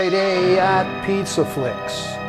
Friday at PizzaFlix.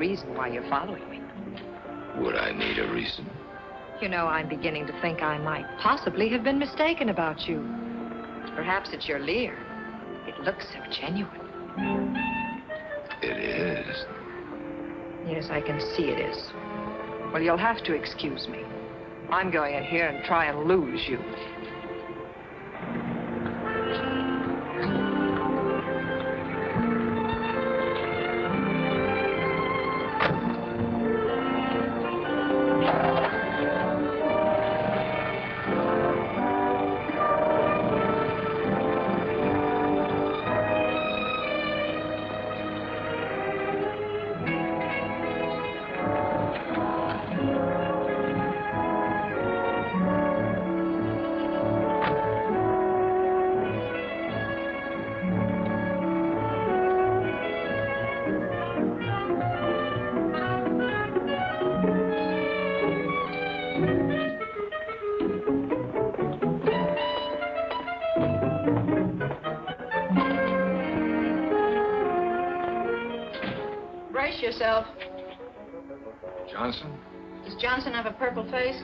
Reason why you're following me. Would I need a reason? You know, I'm beginning to think I might possibly have been mistaken about you. Perhaps it's your leer. It looks so genuine. It is. Yes, I can see it is. Well, you'll have to excuse me. I'm going in here and try and lose you. Yourself. Johnson? Does Johnson have a purple face?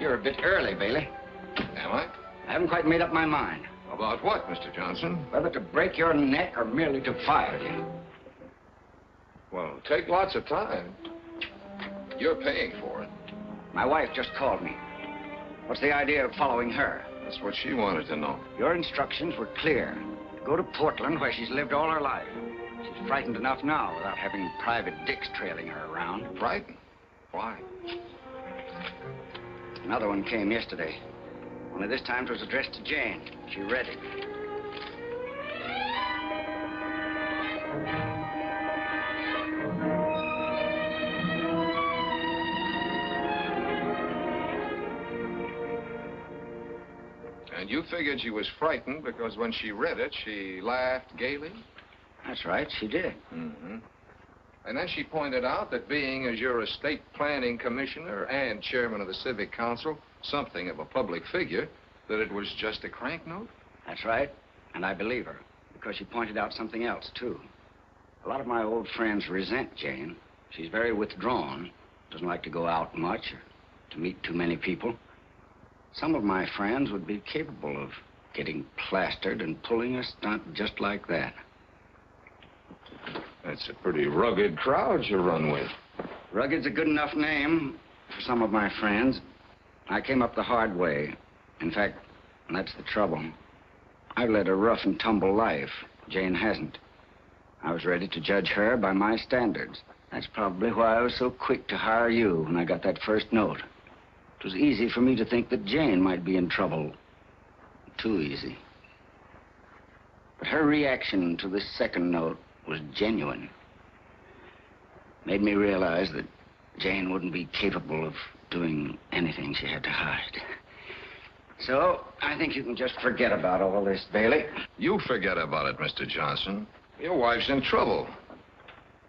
You're a bit early, Bailey. Am I? I haven't quite made up my mind About what, Mr. Johnson? whether to break your neck or merely to fire you. Well, take lots of time. You're paying for it. My wife just called me. What's the idea of following her? That's what she wanted to know. Your instructions were clear. Go to Portland, where she's lived all her life. She's frightened enough now without having private dicks trailing her around. Frightened? Why? Another one came yesterday. Only this time it was addressed to Jane. She read it. You figured she was frightened because when she read it, she laughed gaily? That's right, she did. Mm-hmm. And then she pointed out that being as you're a state planning commissioner and chairman of the civic council, something of a public figure, that it was just a crank note? That's right. And I believe her. Because she pointed out something else, too. A lot of my old friends resent Jane. She's very withdrawn. Doesn't like to go out much or to meet too many people. Some of my friends would be capable of getting plastered and pulling a stunt just like that. That's a pretty rugged crowd you run with. Rugged's a good enough name for some of my friends. I came up the hard way. In fact, that's the trouble. I've led a rough and tumble life. Jane hasn't. I was ready to judge her by my standards. That's probably why I was so quick to hire you when I got that first note. It was easy for me to think that Jane might be in trouble. Too easy. But her reaction to this second note was genuine. Made me realize that Jane wouldn't be capable of doing anything she had to hide. So, I think you can just forget about all this, Bailey. You forget about it, Mr. Johnson. Your wife's in trouble.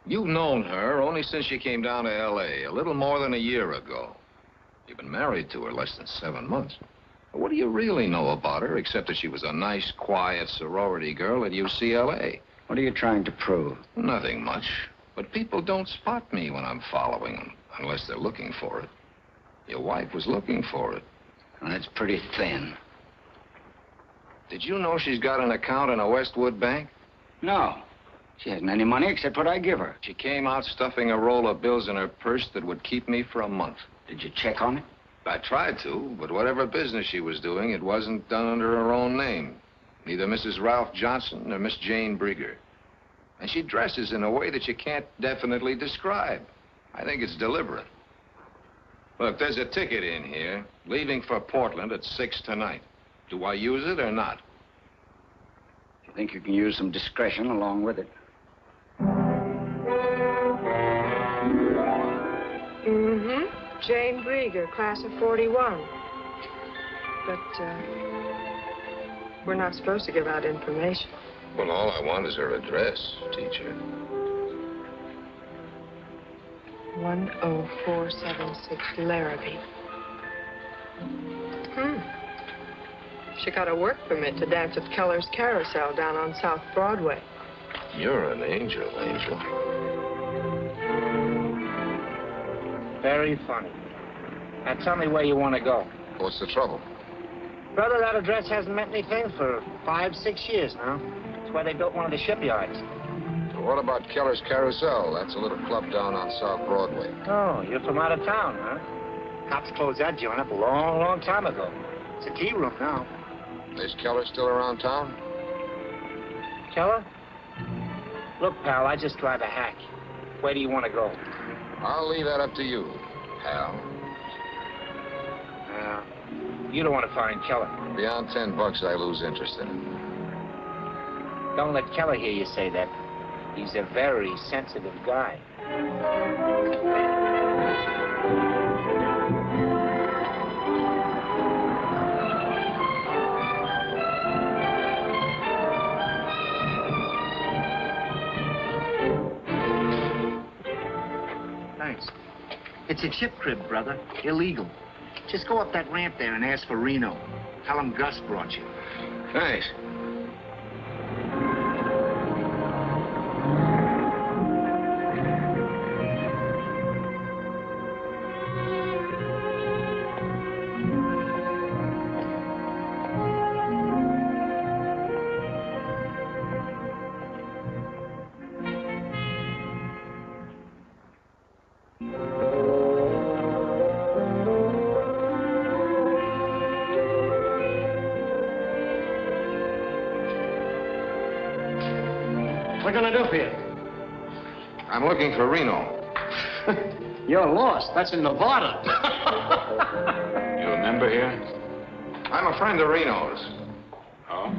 You've known her only since she came down to L.A. a little more than a year ago. You've been married to her less than seven months. What do you really know about her, except that she was a nice, quiet sorority girl at UCLA? What are you trying to prove? Nothing much. But people don't spot me when I'm following them, unless they're looking for it. Your wife was looking for it. Well, that's pretty thin. Did you know she's got an account in a Westwood bank? No. She hasn't any money except what I give her. She came out stuffing a roll of bills in her purse that would keep me for a month. Did you check on it? I tried to, but whatever business she was doing, it wasn't done under her own name. Neither Mrs. Ralph Johnson nor Miss Jane Brieger. And she dresses in a way that you can't definitely describe. I think it's deliberate. Look, there's a ticket in here, leaving for Portland at 6 tonight. Do I use it or not? You think you can use some discretion along with it? Jane Brieger, class of 41. But, uh, we're not supposed to give out information. Well, all I want is her address, teacher. 10476 Larrabee. Hmm. She got a work permit to dance at Keller's Carousel down on South Broadway. You're an angel, Angel. Very funny. Now tell me where you want to go. What's the trouble? Brother, that address hasn't meant anything for five, six years now. It's where they built one of the shipyards. What about Keller's Carousel? That's a little club down on South Broadway. Oh, you're from out of town, huh? Cops closed that joint up a long, long time ago. It's a tea room now. Is Keller still around town? Keller? Look, pal, I just drive a hack. Where do you want to go? I'll leave that up to you, pal. Uh, you don't want to find Keller. Beyond ten bucks, I lose interest in it. Don't let Keller hear you say that. He's a very sensitive guy. Thanks. It's a chip crib, brother. Illegal. Just go up that ramp there and ask for Reno. Tell him Gus brought you. Thanks. Looking for Reno. You're lost. That's in Nevada. You a member here? I'm a friend of Reno's. Oh?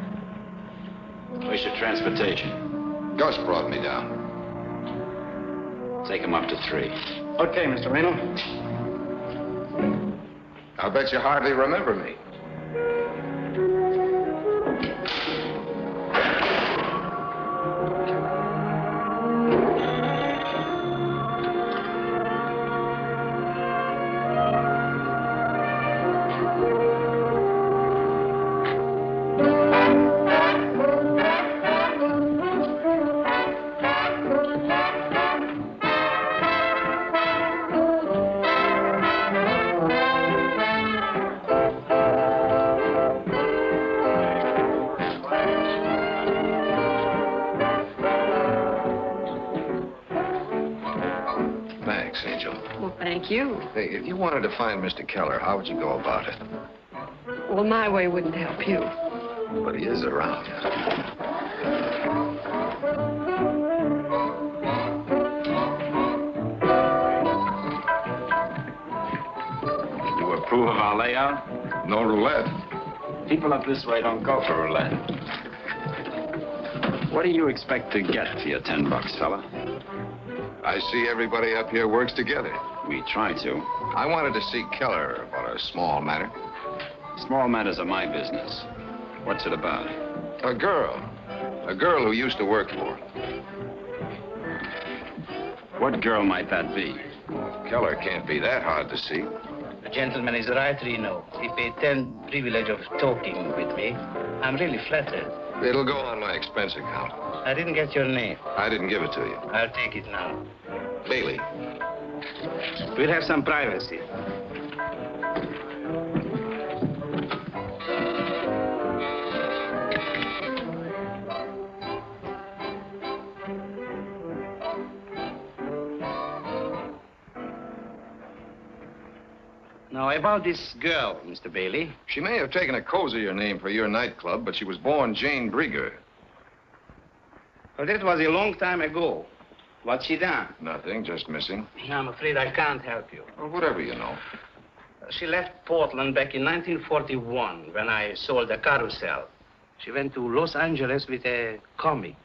Where's your transportation? Gus brought me down. Take him up to three. okay, Mr. Reno. I'll bet you hardly remember me. wanted to find Mr. Keller, how would you go about it? Well, my way wouldn't help you. But he is around. You approve of our layout? No roulette. People up this way don't go for roulette. What do you expect to get for your ten bucks, fella? I see everybody up here works together. We try to. I wanted to see Keller about a small matter. Small matters are my business. What's it about? A girl. A girl who used to work for him. What girl might that be? Keller can't be that hard to see. The gentleman is right, Reno. He paid ten privilege of talking with me. I'm really flattered. It'll go on my expense account. I didn't get your name. I didn't give it to you. I'll take it now. Bailey. We'll have some privacy. Now, about this girl, Mr. Bailey. She may have taken a cozier name for your nightclub, but she was born Jane Brieger. Well, that was a long time ago. What's she done? Nothing, just missing. I'm afraid I can't help you. Well, whatever you know. Uh, she left Portland back in 1941 when I sold the carousel. She went to Los Angeles with a comic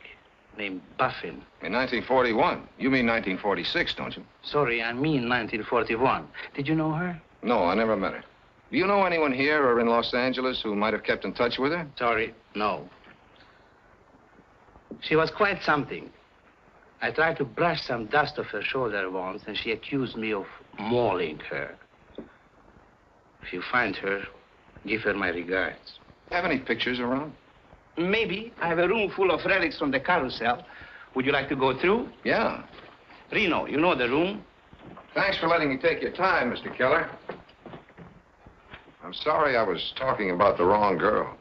named Buffin. In 1941. You mean 1946, don't you? Sorry, I mean 1941. Did you know her? No, I never met her. Do you know anyone here or in Los Angeles who might have kept in touch with her? Sorry, no. She was quite something. I tried to brush some dust off her shoulder once, and she accused me of mauling her. If you find her, give her my regards. Have any pictures around? Maybe. I have a room full of relics from the carousel. Would you like to go through? Yeah. Reno, you know the room? Thanks for letting me take your time, Mr. Keller. I'm sorry I was talking about the wrong girl.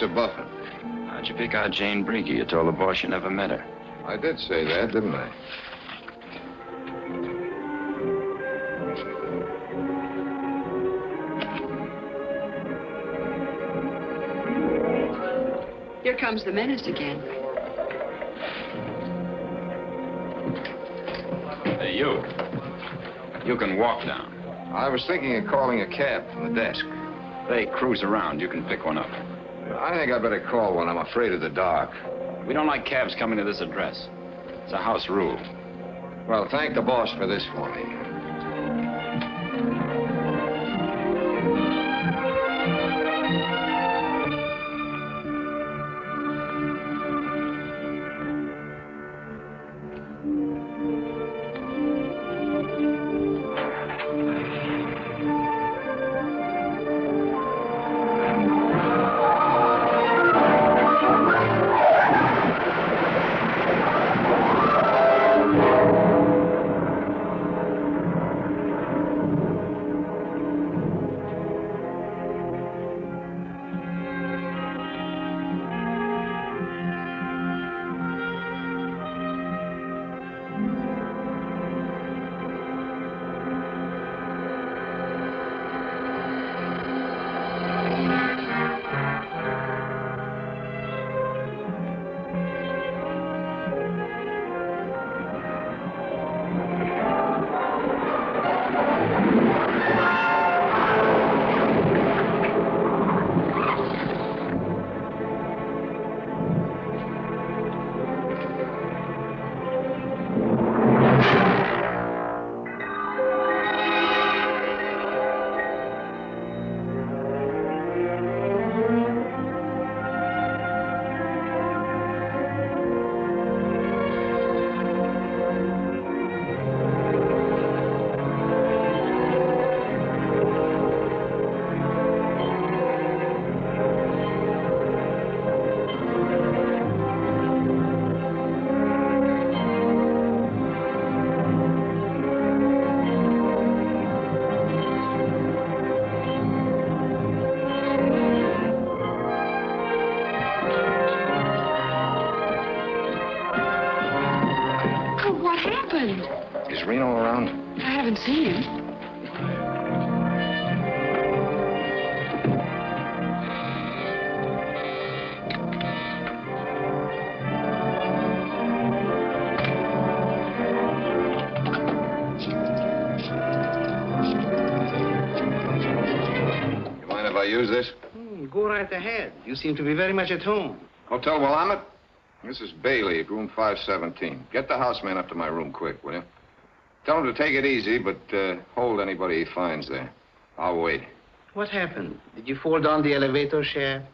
One is Buster Buffin? How'd you pick out Jane Brieger? You told the boss you never met her. I did say that, didn't I? Here comes the menace again. Hey, you. You can walk down. I was thinking of calling a cab from the desk. They cruise around. You can pick one up. I think I better call one. I'm afraid of the dark. We don't like cabs coming to this address. It's a house rule. Well, thank the boss for this for me. You seem to be very much at home. Hotel Willamette? This is Bailey at room 517. Get the houseman up to my room quick, will you? Tell him to take it easy, but uh, hold anybody he finds there. I'll wait. What happened? Did you fall down the elevator shaft?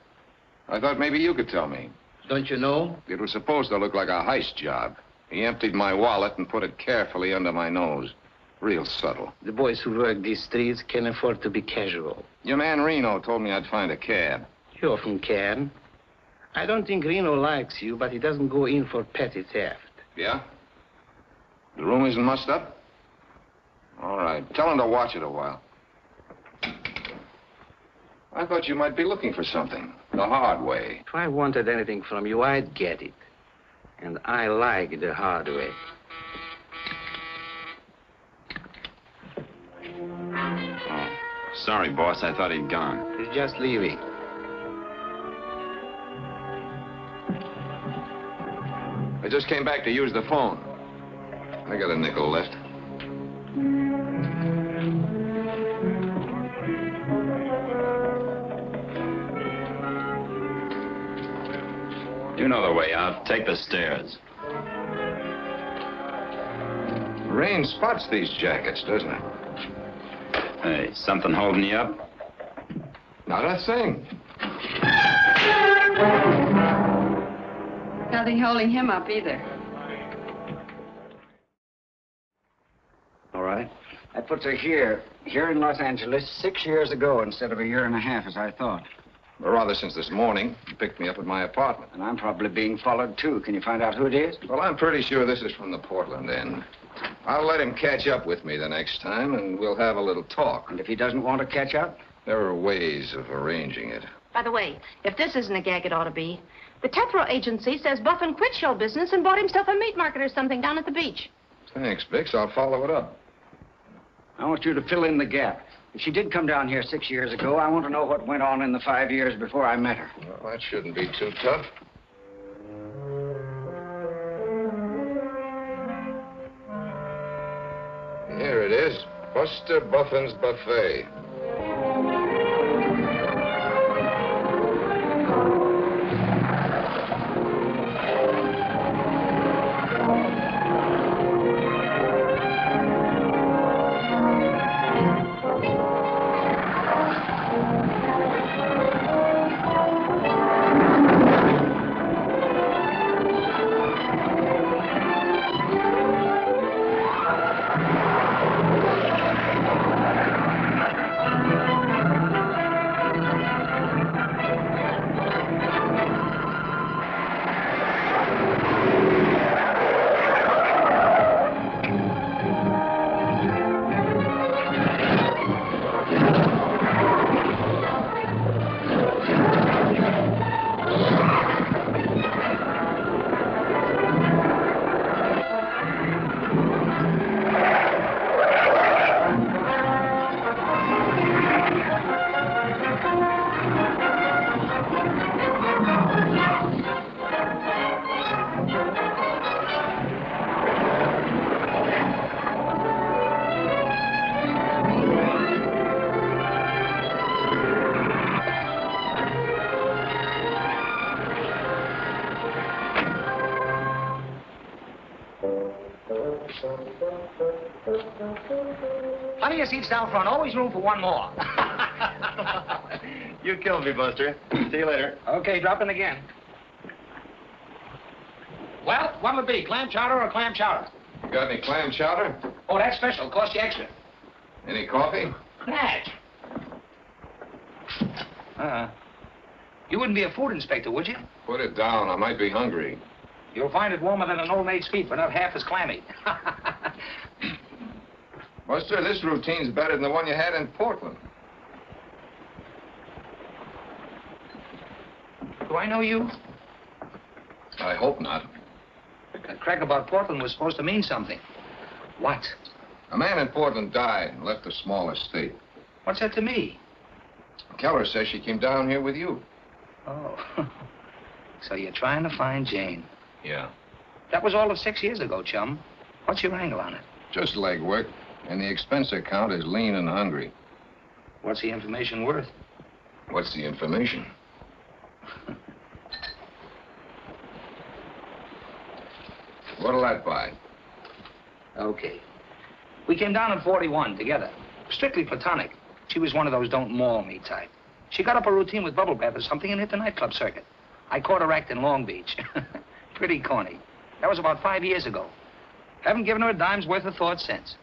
I thought maybe you could tell me. Don't you know? It was supposed to look like a heist job. He emptied my wallet and put it carefully under my nose. Real subtle. The boys who work these streets can afford to be casual. Your man Reno told me I'd find a cab. You often can. I don't think Reno likes you, but he doesn't go in for petty theft. Yeah? The room isn't mussed up? All right. Tell him to watch it a while. I thought you might be looking for something. The hard way. If I wanted anything from you, I'd get it. And I like the hard way. Oh, sorry, boss. I thought he'd gone. He's just leaving. I just came back to use the phone. I got a nickel left. You know the way out. Take the stairs. Rain spots these jackets, doesn't it? Hey, something holding you up? Not a thing. Nothing holding him up either. All right. That puts her here, here in Los Angeles, six years ago instead of a year and a half, as I thought. Or rather, since this morning, you picked me up at my apartment. And I'm probably being followed, too. Can you find out who it is? Well, I'm pretty sure this is from the Portland end. I'll let him catch up with me the next time, and we'll have a little talk. And if he doesn't want to catch up? There are ways of arranging it. By the way, if this isn't a gag, it ought to be. The Tethro agency says Buffin quit show business and bought himself a meat market or something down at the beach. Thanks, Bix. I'll follow it up. I want you to fill in the gap. If she did come down here six years ago, I want to know what went on in the five years before I met her. Well, that shouldn't be too tough. Here it is. Buster Buffin's Buffet. Plenty of seats down front. Always room for one more. You killed me, Buster. See you later. Okay, drop in again. Well, what'll it be? Clam chowder or clam chowder? You got any clam chowder? Oh, that's special. Cost you extra. Any coffee? Natch. Uh-uh. You wouldn't be a food inspector, would you? Put it down. I might be hungry. You'll find it warmer than an old maid's feet, but not half as clammy. Buster, this routine's better than the one you had in Portland. Do I know you? I hope not. That crack about Portland was supposed to mean something. What? A man in Portland died and left a small estate. What's that to me? Keller says she came down here with you. Oh. so you're trying to find Jane. Yeah. That was all of six years ago, chum. What's your angle on it? Just legwork. And the expense account is lean and hungry. What's the information worth? What's the information? What'll that buy? Okay. We came down in 41 together. Strictly platonic. She was one of those don't maul me type. She got up a routine with bubble bath or something and hit the nightclub circuit. I caught her act in Long Beach. Pretty corny. That was about five years ago. Haven't given her a dime's worth of thought since.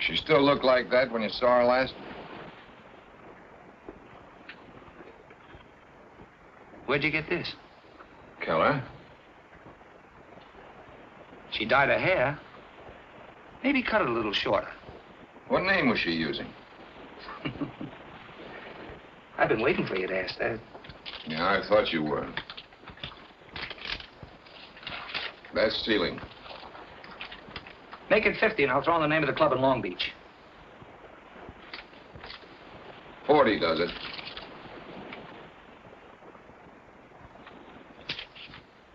She still looked like that when you saw her last? Where'd you get this? Keller? She dyed her hair. Maybe cut it a little shorter. What name was she using? I've been waiting for you to ask that. Yeah, I thought you were. That's stealing. Make it 50 and I'll throw in the name of the club in Long Beach. 40 does it.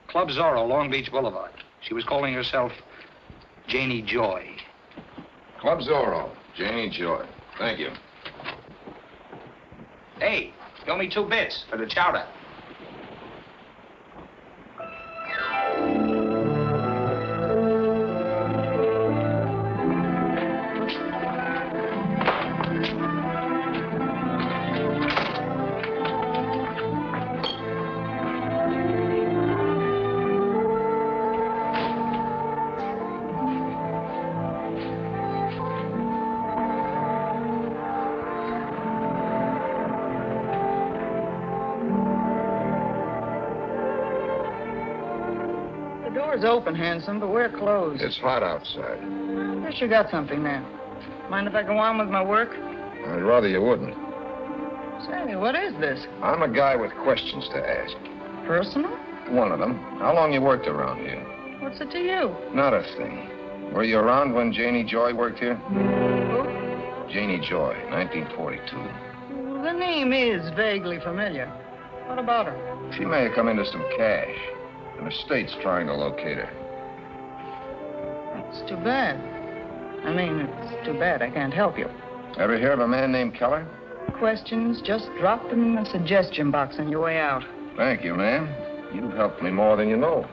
Club Zorro, Long Beach Boulevard. She was calling herself Janie Joy. Club Zorro, Janie Joy. Thank you. Hey, you owe me two bits for the chowder. Open, handsome, but we're closed. It's hot outside. I Guess you got something now. Mind if I go on with my work? I'd rather you wouldn't. Say, what is this? I'm a guy with questions to ask. Personal? One of them. How long you worked around here? What's it to you? Not a thing. Were you around when Janie Joy worked here? Who? Janie Joy, 1942. The name is vaguely familiar. What about her? She may have come into some cash. An state's trying to locate her. It's too bad. I mean, it's too bad I can't help you. Ever hear of a man named Keller? Questions, just drop them in the suggestion box on your way out. Thank you, ma'am. You've helped me more than you know.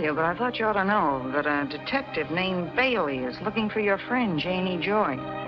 Call you, but I thought you ought to know that a detective named Bailey is looking for your friend, Janie Joy.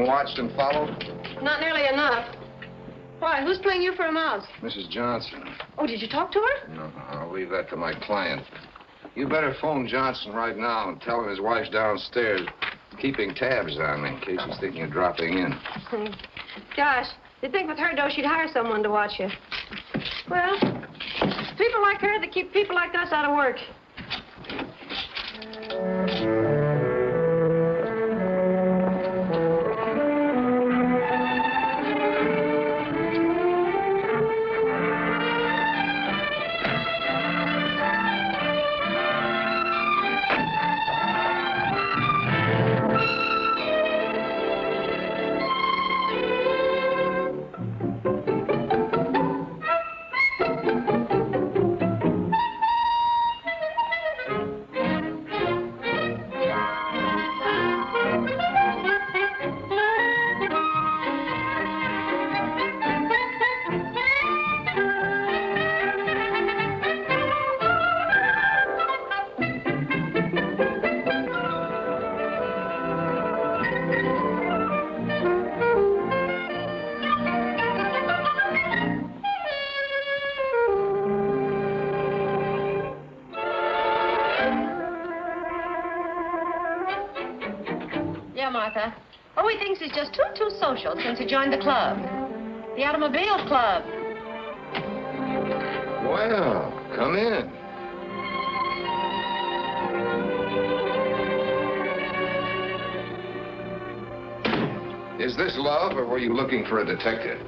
Being watched and followed? Not nearly enough. Why, who's playing you for a mouse? Mrs. Johnson. Oh, did you talk to her? No, I'll leave that to my client. You better phone Johnson right now and tell him his wife's downstairs keeping tabs on me in case he's thinking of dropping in. Hmm. Gosh, you'd think with her dough she'd hire someone to watch you. Well, people like her that keep people like us out of work. Joined the club. The Automobile Club. Well, come in. Is this love, or were you looking for a detective?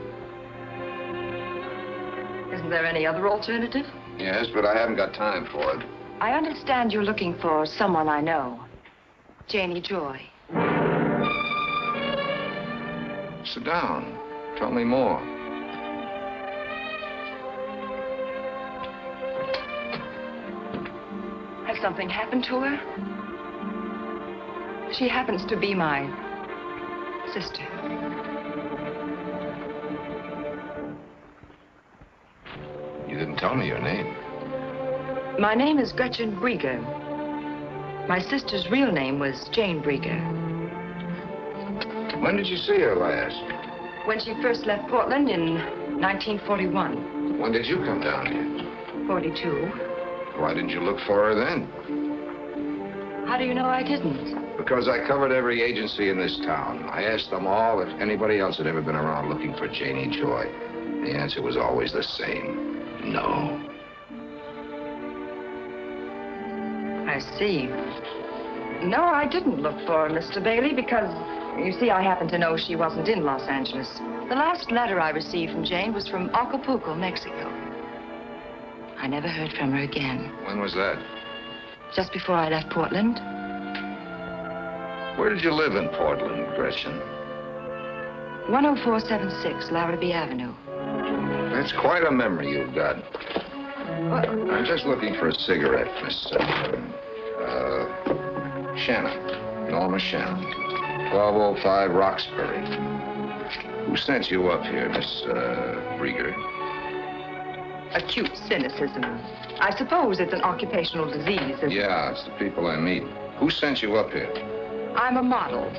Isn't there any other alternative? Yes, but I haven't got time for it. I understand you're looking for someone I know. Janie Joy. Sit down. Tell me more. Has something happened to her? She happens to be my sister. You didn't tell me your name. My name is Gretchen Brieger. My sister's real name was Jane Brieger. When did you see her last? When she first left Portland in 1941. When did you come down here? 42. Why didn't you look for her then? How do you know I didn't? Because I covered every agency in this town. I asked them all if anybody else had ever been around looking for Janie Joy. The answer was always the same. No. I see. No, I didn't look for her, Mr. Bailey, because, you see, I happen to know she wasn't in Los Angeles. The last letter I received from Jane was from Acapulco, Mexico. I never heard from her again. When was that? Just before I left Portland. Where did you live in Portland, Gretchen? 10476 Larrabee Avenue. That's quite a memory you've got. I'm just looking for a cigarette, Miss, uh, uh, Shannon. Norma Shannon. 1205 Roxbury. Who sent you up here, Miss, uh, Brieger? Acute cynicism. I suppose it's an occupational disease. Yeah, it's the people I meet. Who sent you up here? I'm a model.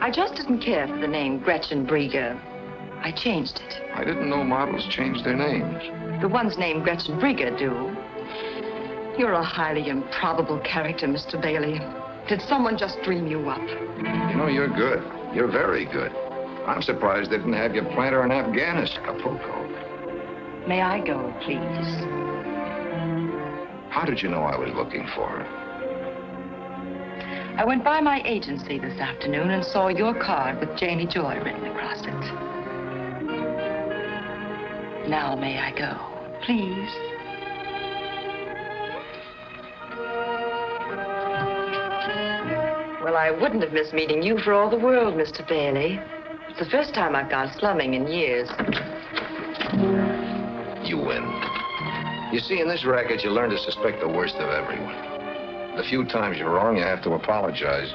I just didn't care for the name Gretchen Brieger. I changed it. I didn't know models changed their names. The ones named Gretchen Brieger do. You're a highly improbable character, Mr. Bailey. Did someone just dream you up? You know, you're good. You're very good. I'm surprised they didn't have you plant her in Afghanistan, Acapulco. May I go, please? How did you know I was looking for her? I went by my agency this afternoon and saw your card with Janie Joy written across it. Now may I go, please? Well, I wouldn't have missed meeting you for all the world, Mr. Bailey. It's the first time I've gone slumming in years. You win. You see, in this racket, you learn to suspect the worst of everyone. The few times you're wrong, you have to apologize.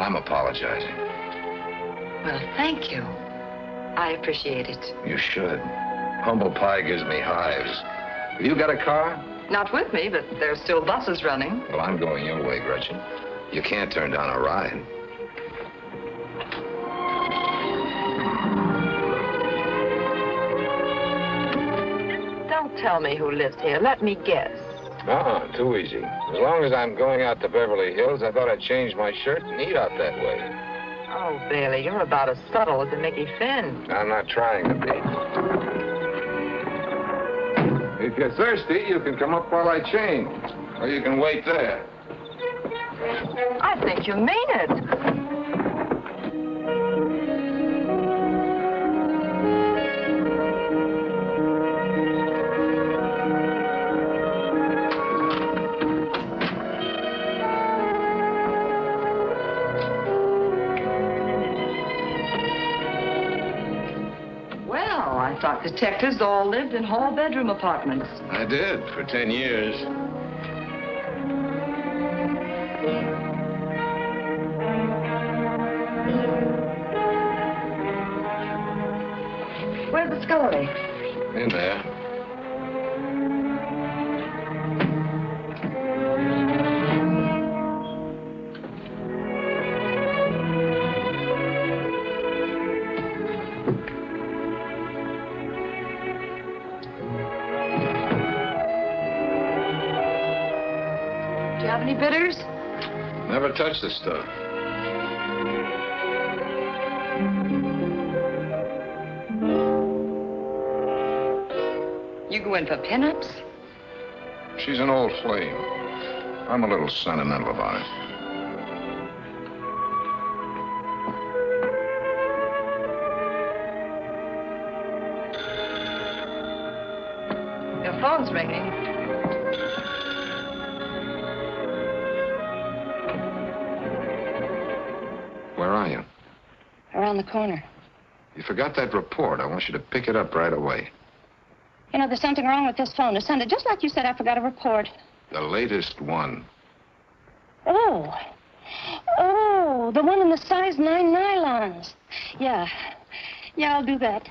I'm apologizing. Well, thank you. I appreciate it. You should. Humble pie gives me hives. Have you got a car? Not with me, but there's still buses running. Well, I'm going your way, Gretchen. You can't turn down a ride. Don't tell me who lives here. Let me guess. Uh-uh, too easy. As long as I'm going out to Beverly Hills, I thought I'd change my shirt and eat out that way. Oh, Bailey, you're about as subtle as a Mickey Finn. I'm not trying to be. If you're thirsty, you can come up while I change. Or you can wait there. I think you mean it. Well, I thought detectives all lived in hall bedroom apartments. I did, for 10 years. sister. You in for pinups? She's an old flame. I'm a little sentimental about it. Corner. You forgot that report. I want you to pick it up right away. You know, there's something wrong with this phone. It sounded just like you said I forgot a report. The latest one. Oh. Oh, the one in the size 9 nylons. Yeah. Yeah, I'll do that.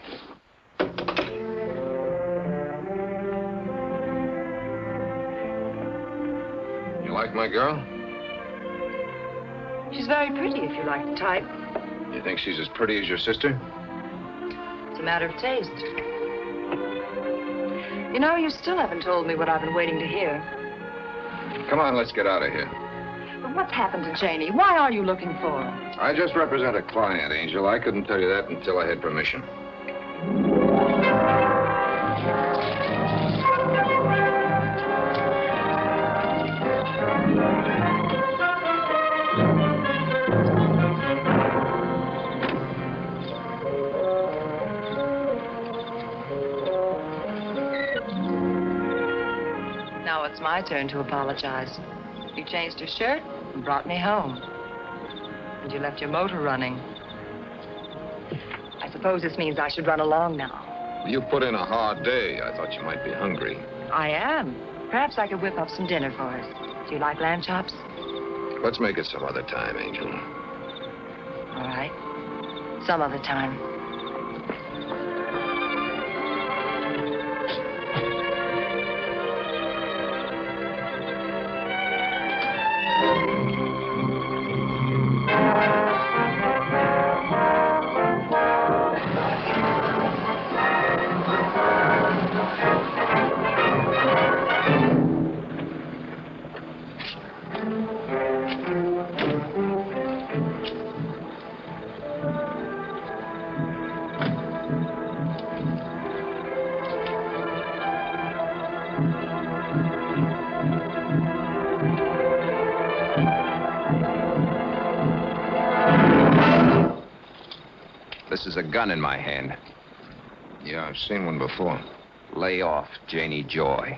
You like my girl? She's very pretty if you like the type. You think she's as pretty as your sister? It's a matter of taste. You know, you still haven't told me what I've been waiting to hear. Come on, let's get out of here. But what's happened to Janie? Why are you looking for her? I just represent a client, Angel. I couldn't tell you that until I had permission. My turn to apologize. You changed your shirt and brought me home. And you left your motor running. I suppose this means I should run along now. You put in a hard day. I thought you might be hungry. I am. Perhaps I could whip up some dinner for us. Do you like lamb chops? Let's make it some other time, Angel. All right. Some other time. Gun in my hand. Yeah, I've seen one before. Lay off, Janie Joy.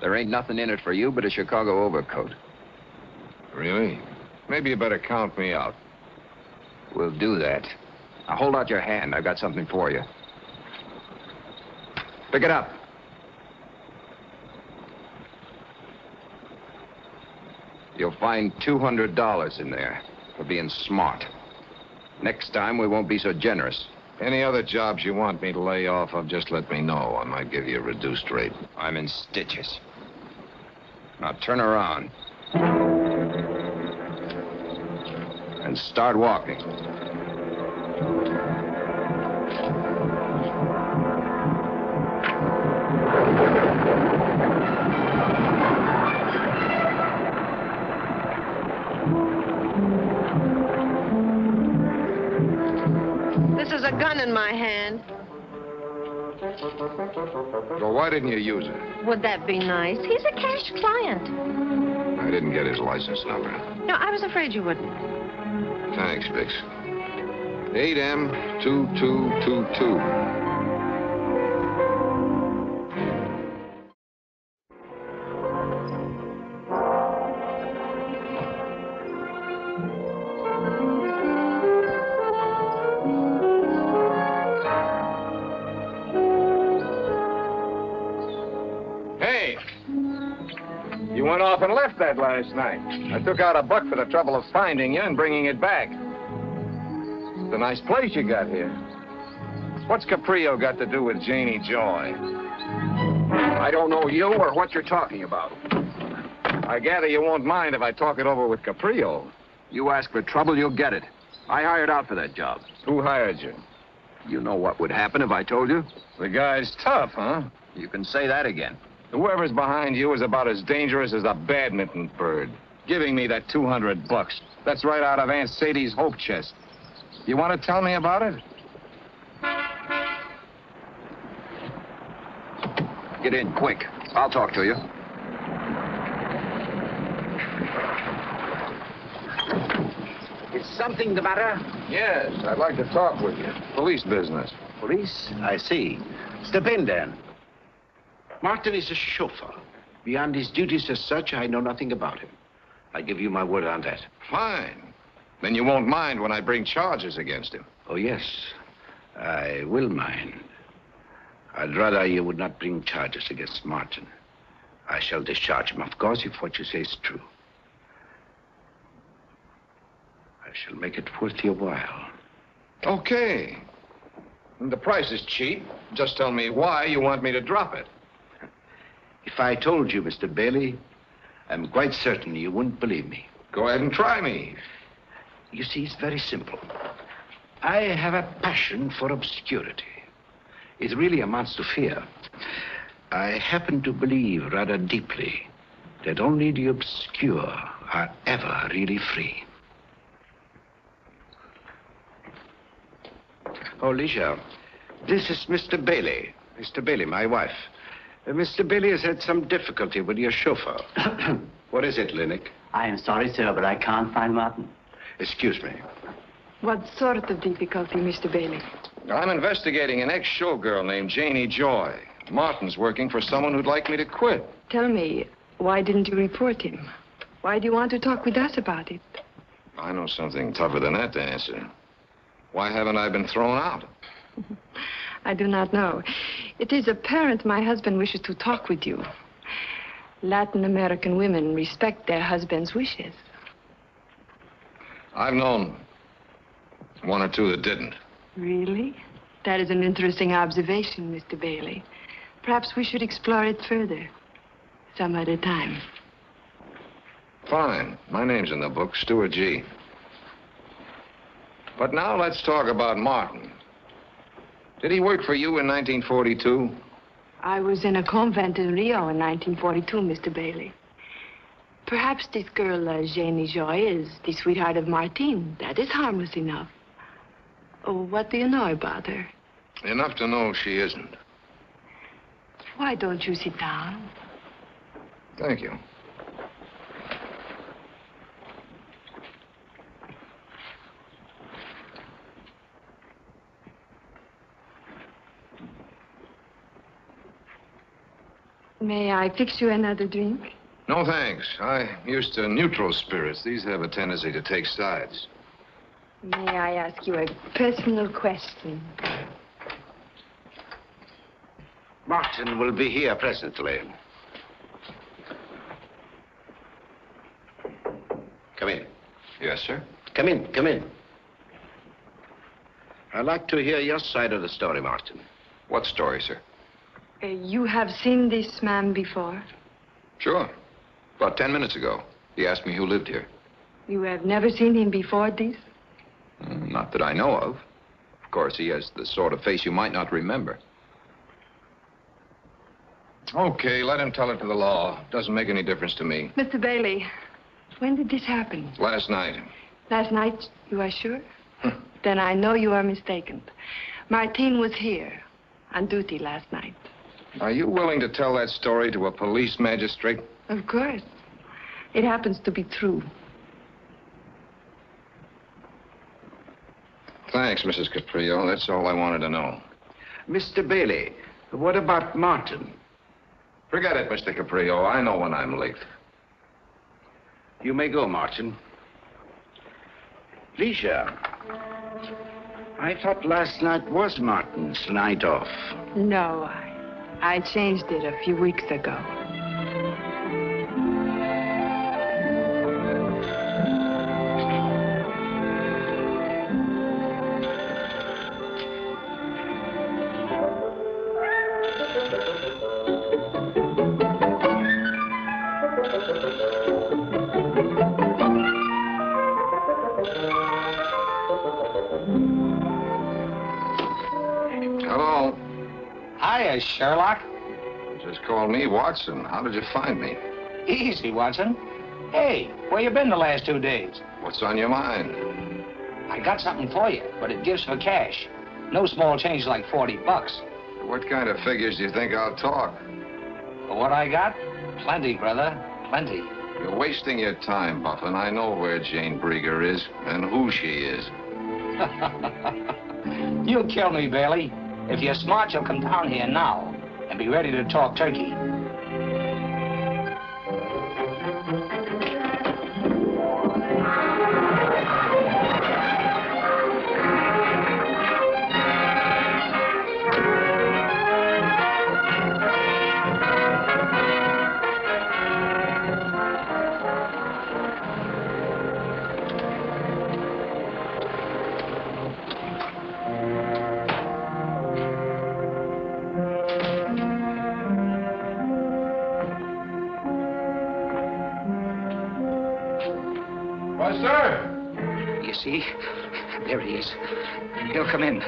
There ain't nothing in it for you but a Chicago overcoat. Really? Maybe you better count me out. We'll do that. Now hold out your hand. I've got something for you. Pick it up. You'll find $200 in there for being smart. Next time, we won't be so generous. Any other jobs you want me to lay off of, just let me know. I might give you a reduced rate. I'm in stitches. Now turn around. And start walking. Gun in my hand. So why didn't you use it? Would that be nice? He's a cash client. I didn't get his license number. No, I was afraid you wouldn't. Thanks, Bix. 8M2222. You went off and left that last night. I took out a buck for the trouble of finding you and bringing it back. It's a nice place you got here. What's Caprio got to do with Janie Joy? I don't know you or what you're talking about. I gather you won't mind if I talk it over with Caprio. You ask for trouble, you'll get it. I hired out for that job. Who hired you? You know what would happen if I told you? The guy's tough, huh? You can say that again. Whoever's behind you is about as dangerous as a badminton bird. Giving me that 200 bucks. That's right out of Aunt Sadie's hope chest. You want to tell me about it? Get in, quick. I'll talk to you. Is something the matter? Yes, I'd like to talk with you. Police business. Police? I see. Step in, then. Martin is a chauffeur. Beyond his duties as such, I know nothing about him. I give you my word on that. Fine. Then you won't mind when I bring charges against him. Oh, yes. I will mind. I'd rather you would not bring charges against Martin. I shall discharge him, of course, if what you say is true. I shall make it worth your while. Okay. The price is cheap. Just tell me why you want me to drop it. If I told you, Mr. Bailey, I'm quite certain you wouldn't believe me. Go ahead and try me. You see, it's very simple. I have a passion for obscurity. It really amounts to fear. I happen to believe rather deeply that only the obscure are ever really free. Oh, Ligia, this is Mr. Bailey. Mr. Bailey, my wife. Uh, Mr. Bailey has had some difficulty with your chauffeur. what is it, Linnick? I am sorry, sir, but I can't find Martin. Excuse me. What sort of difficulty, Mr. Bailey? I'm investigating an ex-showgirl named Janie Joy. Martin's working for someone who'd like me to quit. Tell me, why didn't you report him? Why do you want to talk with us about it? I know something tougher than that to answer. Why haven't I been thrown out? I do not know. It is apparent my husband wishes to talk with you. Latin American women respect their husbands' wishes. I've known one or two that didn't. Really? That is an interesting observation, Mr. Bailey. Perhaps we should explore it further. Some other time. Fine. My name's in the book, Stuart G. But now let's talk about Martin. Did he work for you in 1942? I was in a convent in Rio in 1942, Mr. Bailey. Perhaps this girl, uh, Janie Joy, is the sweetheart of Martine. That is harmless enough. Oh, what do you know about her? Enough to know she isn't. Why don't you sit down? Thank you. May I fix you another drink? No, thanks. I'm used to neutral spirits. These have a tendency to take sides. May I ask you a personal question? Martin will be here presently. Come in. Yes, sir? Come in, come in. I'd like to hear your side of the story, Martin. What story, sir? Uh, you have seen this man before? Sure. About ten minutes ago. He asked me who lived here. You have never seen him before this? Mm, Not that I know of. Of course, he has the sort of face you might not remember. Okay, let him tell it to the law. Doesn't make any difference to me. Mr. Bailey, when did this happen? Last night. Last night, you are sure? then I know you are mistaken. Martine was here on duty last night. Are you willing to tell that story to a police magistrate? Of course. It happens to be true. Thanks, Mrs. Caprio. That's all I wanted to know. Mr. Bailey, what about Martin? Forget it, Mr. Caprio. I know when I'm late. You may go, Martin. Ligia, I thought last night was Martin's night off. No, I, I changed it a few weeks ago. Sherlock. Just called me Watson. How did you find me? Easy, Watson. Hey, where you been the last two days? What's on your mind? I got something for you, but it gives for cash. No small change like 40 bucks. What kind of figures do you think I'll talk? For what I got? Plenty, brother. Plenty. You're wasting your time, Buffin. I know where Jane Brieger is and who she is. You'll kill me, Bailey. If you're smart, you'll come down here now and be ready to talk turkey. See? There he is. He'll come in.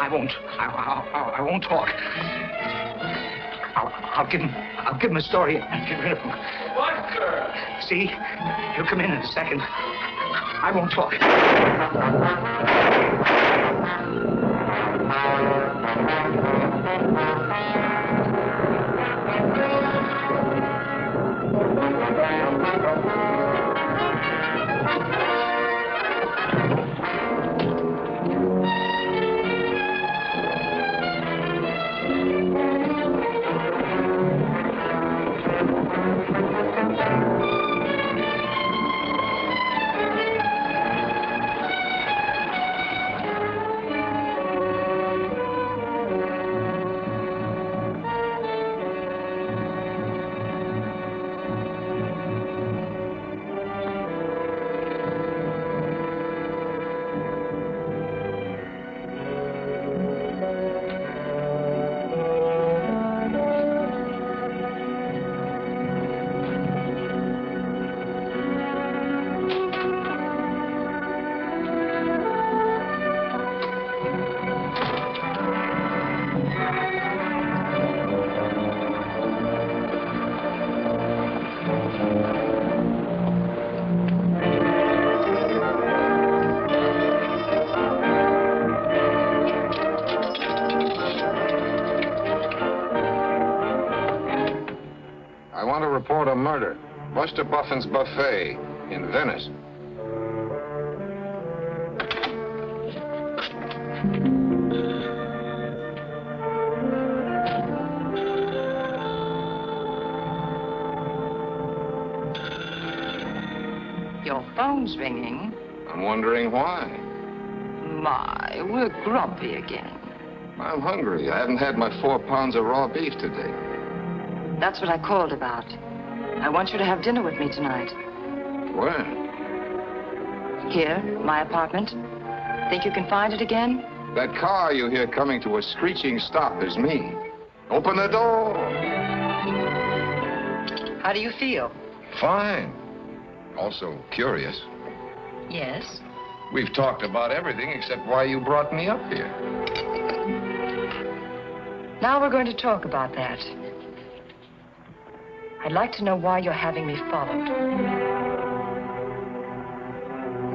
I won't. I, I, I won't talk. I'll, I'll give him. I'll give him a story and get rid of him. Buster! See? He'll come in in a second. I won't talk. Buffin's Buffet in Venice. Your phone's ringing. I'm wondering why. My, we're grumpy again. I'm hungry. I haven't had my four pounds of raw beef today. That's what I called about. I want you to have dinner with me tonight. Where? Here, my apartment. Think you can find it again? That car you hear coming to a screeching stop is me. Open the door. How do you feel? Fine. Also curious. Yes. We've talked about everything except why you brought me up here. Now we're going to talk about that. I'd like to know why you're having me followed.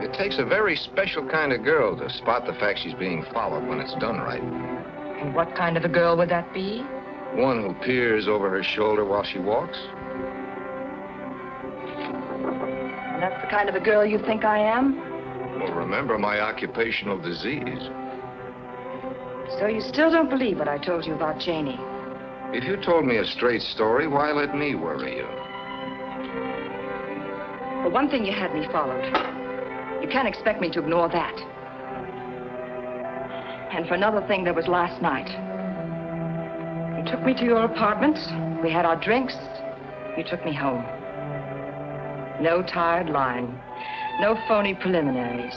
It takes a very special kind of girl to spot the fact she's being followed when it's done right. And what kind of a girl would that be? One who peers over her shoulder while she walks. And that's the kind of a girl you think I am? Well, remember my occupational disease. So you still don't believe what I told you about Janie? If you told me a straight story, why let me worry you? For one thing, you had me followed. You can't expect me to ignore that. And for another thing, there was last night. You took me to your apartment. We had our drinks. You took me home. No tired line. No phony preliminaries.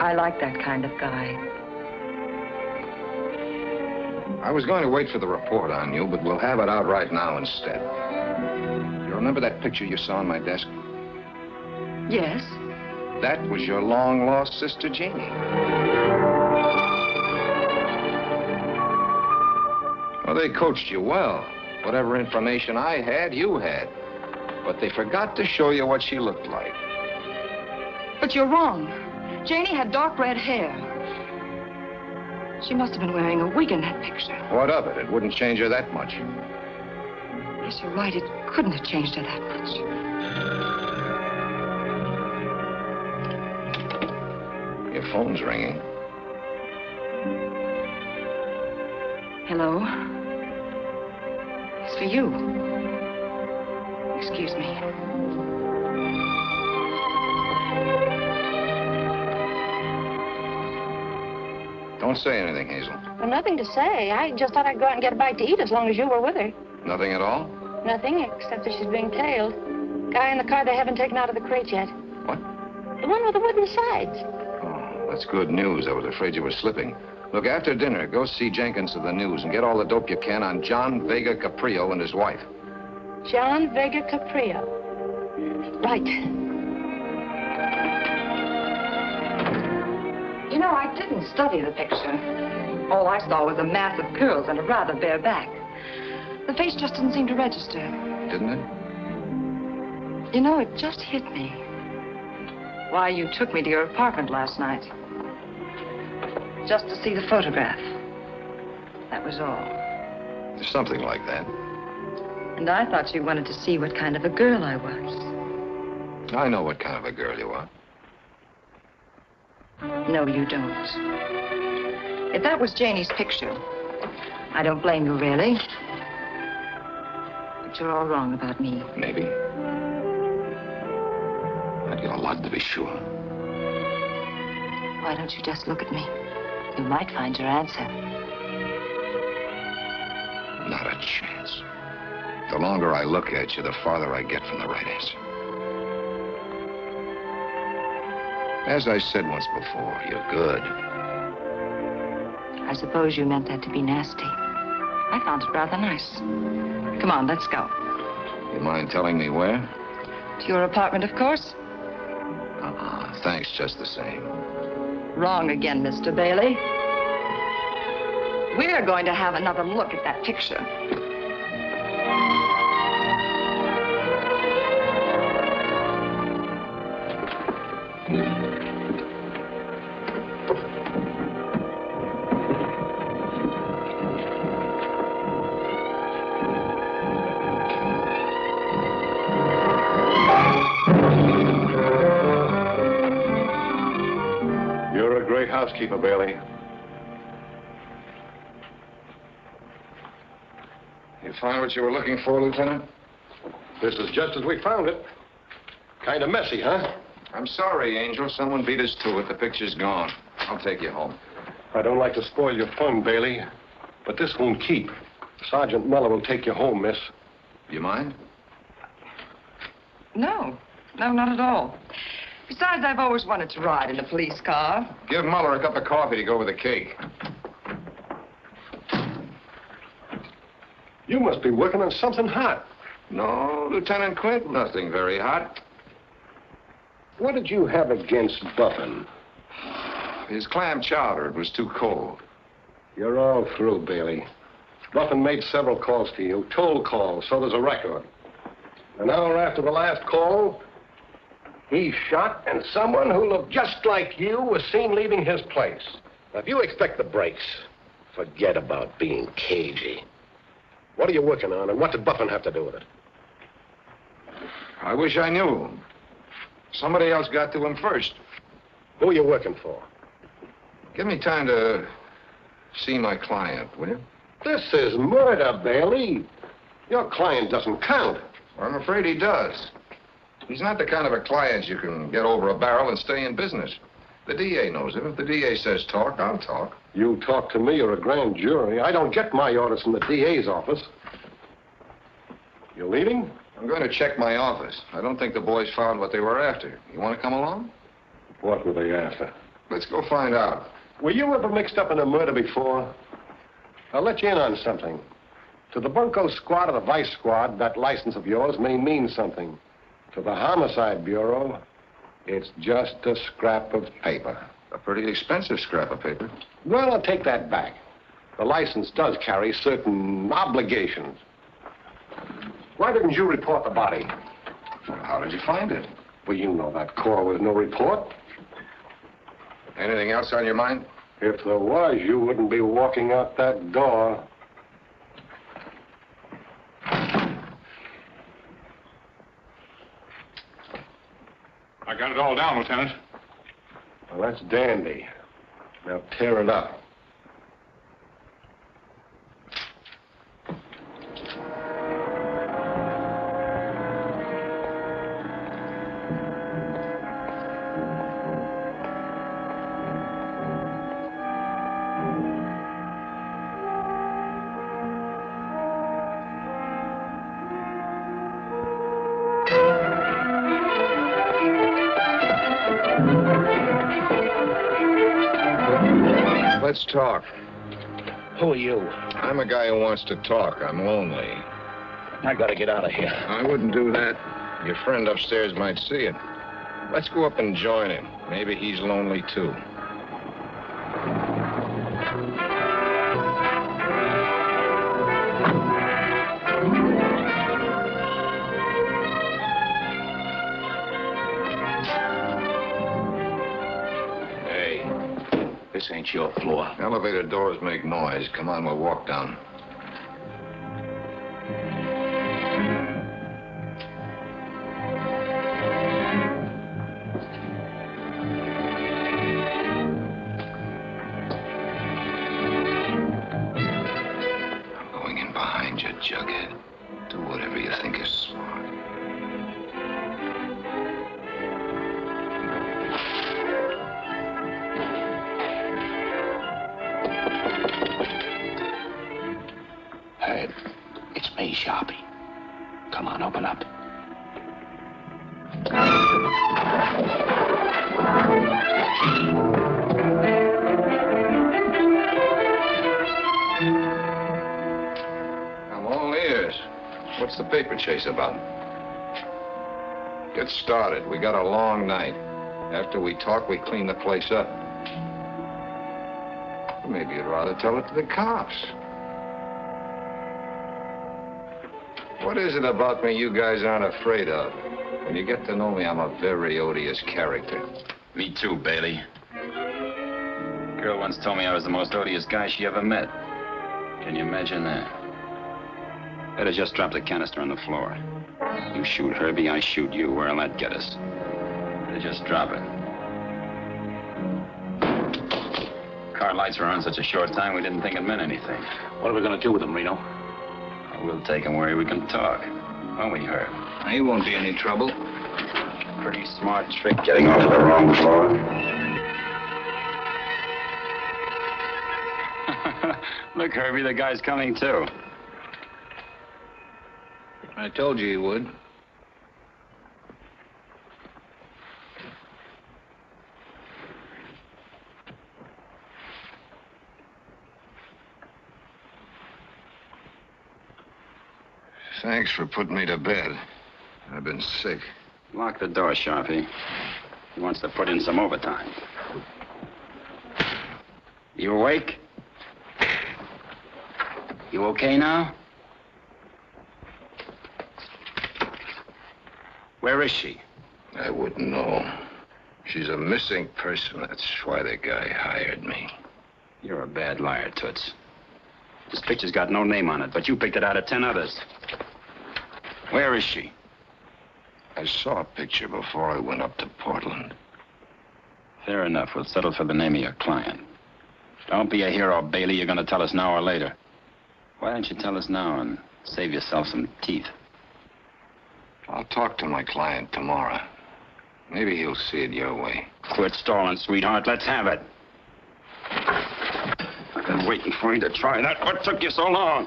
I like that kind of guy. I was going to wait for the report on you, but we'll have it out right now instead. You remember that picture you saw on my desk? Yes? That was your long-lost sister, Janie. Well, they coached you well. Whatever information I had, you had. But they forgot to show you what she looked like. But you're wrong. Janie had dark red hair. She must have been wearing a wig in that picture. What of it? It wouldn't change her that much. Yes, you're right. It couldn't have changed her that much. Your phone's ringing. Hello? It's for you. Excuse me. Don't say anything, Hazel. Well, nothing to say. I just thought I'd go out and get a bite to eat as long as you were with her. Nothing at all? Nothing, except that she's being tailed. Guy in the car they haven't taken out of the crate yet. What? The one with the wooden sides. Oh, that's good news. I was afraid you were slipping. Look, after dinner, go see Jenkins of the news and get all the dope you can on John Vega Caprio and his wife. John Vega Caprio. Right. You know, I didn't study the picture. All I saw was a mass of curls and a rather bare back. The face just didn't seem to register. Didn't it? You know, it just hit me. Why you took me to your apartment last night. Just to see the photograph. That was all. Something like that. And I thought you wanted to see what kind of a girl I was. I know what kind of a girl you are. No, you don't. If that was Janie's picture, I don't blame you, really. But you're all wrong about me. Maybe. I'd give a lot to be sure. Why don't you just look at me? You might find your answer. Not a chance. The longer I look at you, the farther I get from the right answer. As I said once before, you're good. I suppose you meant that to be nasty. I found it rather nice. Come on, let's go. You mind telling me where? To your apartment, of course. Uh-uh. Thanks just the same. Wrong again, Mr. Bailey. We're going to have another look at that picture. You're a Bailey. You find what you were looking for, Lieutenant? This is just as we found it. Kind of messy, huh? I'm sorry, Angel. Someone beat us to it. The picture's gone. I'll take you home. I don't like to spoil your fun, Bailey, but this won't keep. Sergeant Muller will take you home, miss. Do you mind? No, no, not at all. Besides, I've always wanted to ride in a police car. Give Muller a cup of coffee to go with the cake. You must be working on something hot. No, Lieutenant Quint, nothing very hot. What did you have against Buffin? His clam chowder, it was too cold. You're all through, Bailey. Buffin made several calls to you, toll calls, so there's a record. An hour after the last call, he shot, and someone who looked just like you was seen leaving his place. Now, if you expect the breaks, forget about being cagey. What are you working on, and what did Buffin have to do with it? I wish I knew. Somebody else got to him first. Who are you working for? Give me time to see my client, will you? This is murder, Bailey. Your client doesn't count. I'm afraid he does. He's not the kind of a client you can get over a barrel and stay in business. The DA knows him. If the DA says talk, I'll talk. You talk to me or a grand jury. I don't get my orders from the DA's office. You're leaving? I'm going to check my office. I don't think the boys found what they were after. You want to come along? What were they after? Let's go find out. Were you ever mixed up in a murder before? I'll let you in on something. To the Bunko squad or the vice squad, that license of yours may mean something. To the Homicide Bureau, it's just a scrap of paper. A pretty expensive scrap of paper. Well, I'll take that back. The license does carry certain obligations. Why didn't you report the body? How did you find it? Well, you know that call with no report. Anything else on your mind? If there was, you wouldn't be walking out that door. I got it all down, Lieutenant. Well, that's dandy. Now tear it up. Who are you? I'm a guy who wants to talk. I'm lonely. I gotta get out of here. I wouldn't do that. Your friend upstairs might see it. Let's go up and join him. Maybe he's lonely too. Elevator doors make noise. Come on, we'll walk down. Get started. We got a long night. After we talk, we clean the place up. Maybe you'd rather tell it to the cops. What is it about me you guys aren't afraid of? When you get to know me, I'm a very odious character. Me too, Bailey. Girl once told me I was the most odious guy she ever met. Can you imagine that? Better just drop the canister on the floor. You shoot Herbie, I shoot you. Where'll that get us? Better just drop it. Car lights were on such a short time, we didn't think it meant anything. What are we gonna do with him, Reno? Uh, we'll take him where we can talk. Won't we, Herb? He won't be any trouble. Pretty smart trick getting off the wrong floor. Look, Herbie, the guy's coming too. I told you he would. Thanks for putting me to bed. I've been sick. Lock the door, Sharpie. He wants to put in some overtime. You awake? You okay now? Where is she? I wouldn't know. She's a missing person. That's why the guy hired me. You're a bad liar, Toots. This picture's got no name on it, but you picked it out of ten others. Where is she? I saw a picture before I went up to Portland. Fair enough. We'll settle for the name of your client. Don't be a hero, Bailey. You're going to tell us now or later. Why don't you tell us now and save yourself some teeth? I'll talk to my client tomorrow. Maybe he'll see it your way. Quit stalling, sweetheart. Let's have it. I've been waiting for you to try that. What took you so long?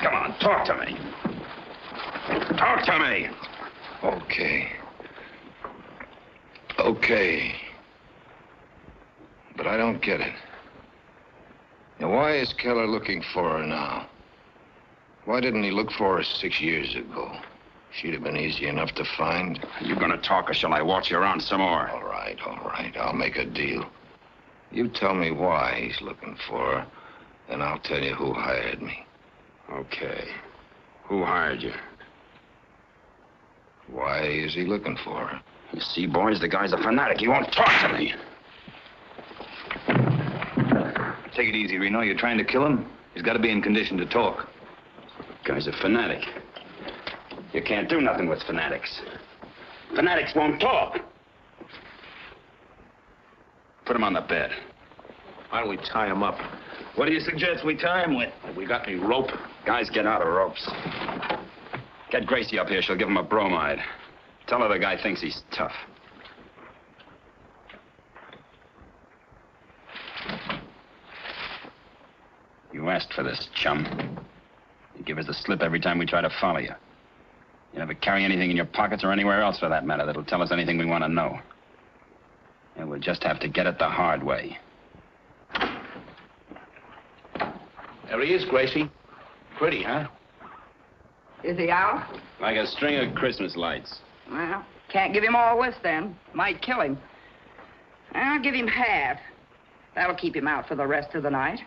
Come on, talk to me. Talk to me. Okay. Okay. But I don't get it. Now, why is Keller looking for her now? Why didn't he look for her six years ago? She'd have been easy enough to find. Are you going to talk or shall I watch you around some more? All right, all right. I'll make a deal. You tell me why he's looking for her, and I'll tell you who hired me. Okay. Who hired you? Why is he looking for her? You see, boys, the guy's a fanatic. He won't talk to me. Take it easy, Reno. You're trying to kill him? He's got to be in condition to talk. Guy's a fanatic. You can't do nothing with fanatics. Fanatics won't talk. Put him on the bed. Why don't we tie him up? What do you suggest we tie him with? We got any rope? Guys, get out of ropes. Get Gracie up here. She'll give him a bromide. Tell her the guy thinks he's tough. You asked for this, chum. You give us the slip every time we try to follow you. You never carry anything in your pockets or anywhere else, for that matter, that'll tell us anything we want to know. And we'll just have to get it the hard way. There he is, Gracie. Pretty, huh? Is he out? Like a string of Christmas lights. Well, can't give him all this then. Might kill him. I'll give him half. That'll keep him out for the rest of the night.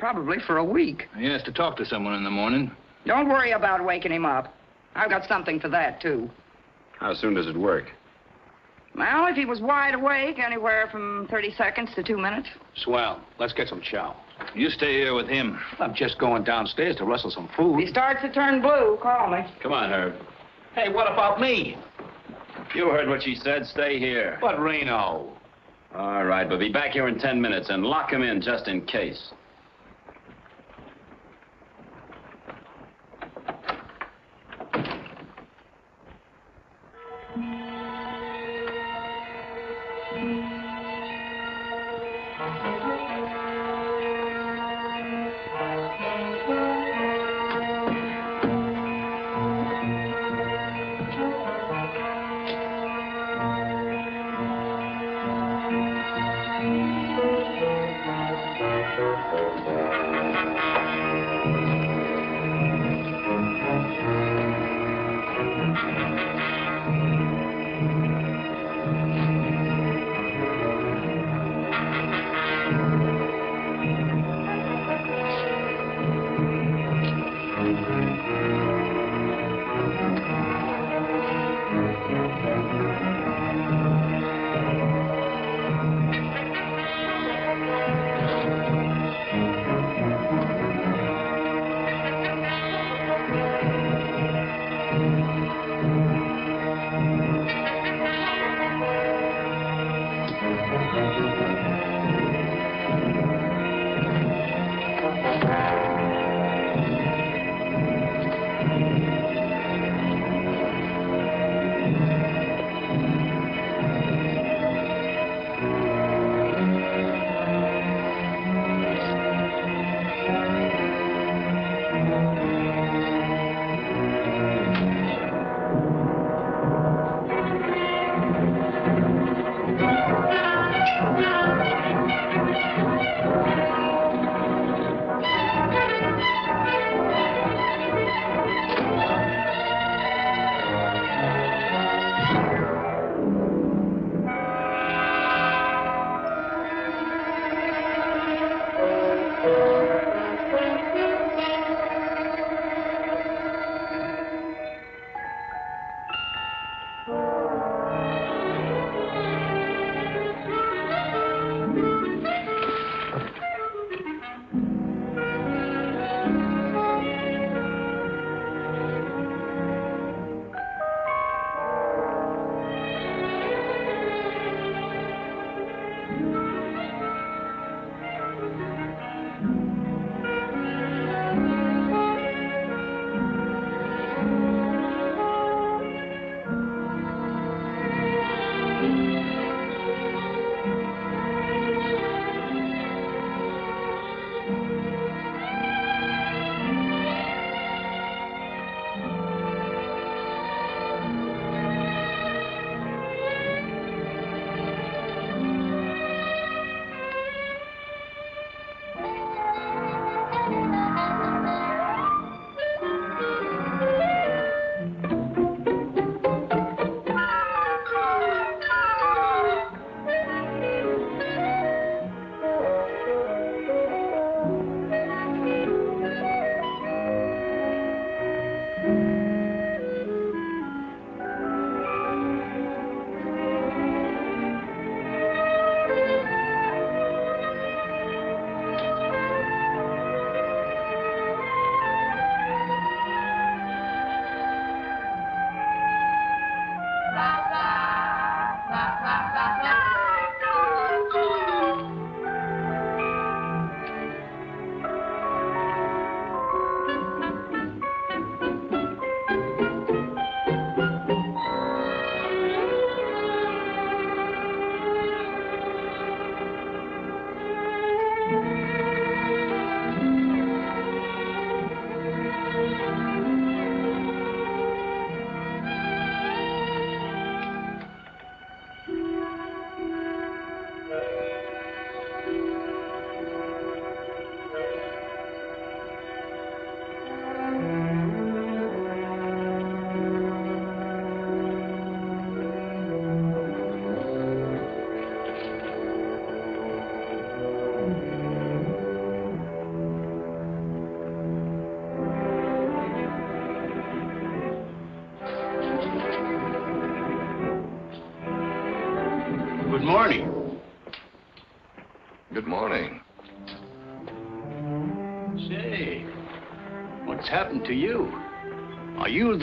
Probably for a week. He has to talk to someone in the morning. Don't worry about waking him up. I've got something for that, too. How soon does it work? Well, if he was wide awake, anywhere from 30 seconds to two minutes. Swell. Let's get some chow. You stay here with him. I'm just going downstairs to rustle some If food. he starts to turn blue, call me. Come on, Herb. Hey, what about me? You heard what she said. Stay here. But Reno. All right, but be back here in ten minutes and lock him in just in case.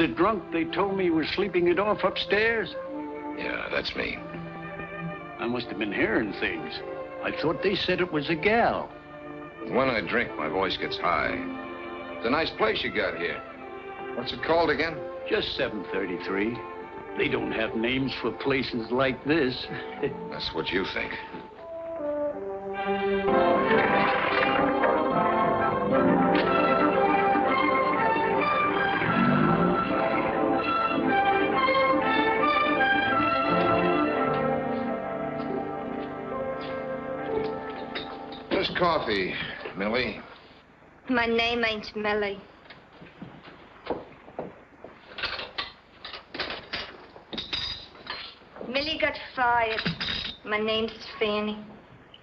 The drunk they told me was sleeping it off upstairs? Yeah, that's me. I must have been hearing things. I thought they said it was a gal. When I drink, my voice gets high. It's a nice place you got here. What's it called again? Just 733. They don't have names for places like this. That's what you think. My name ain't Millie. Millie got fired. My name's Fanny.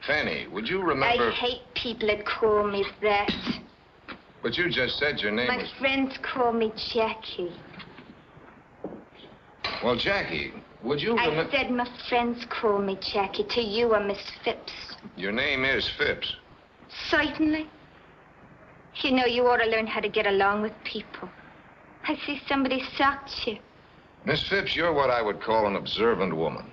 Fanny, would you remember... I hate people that call me that. But you just said your name My was... friends call me Jackie. Well, Jackie, would you I remember... said my friends call me Jackie. To you, I'm Miss Phipps. Your name is Phipps. Certainly. You know, you ought to learn how to get along with people. I see somebody socked you. Miss Phipps, you're what I would call an observant woman.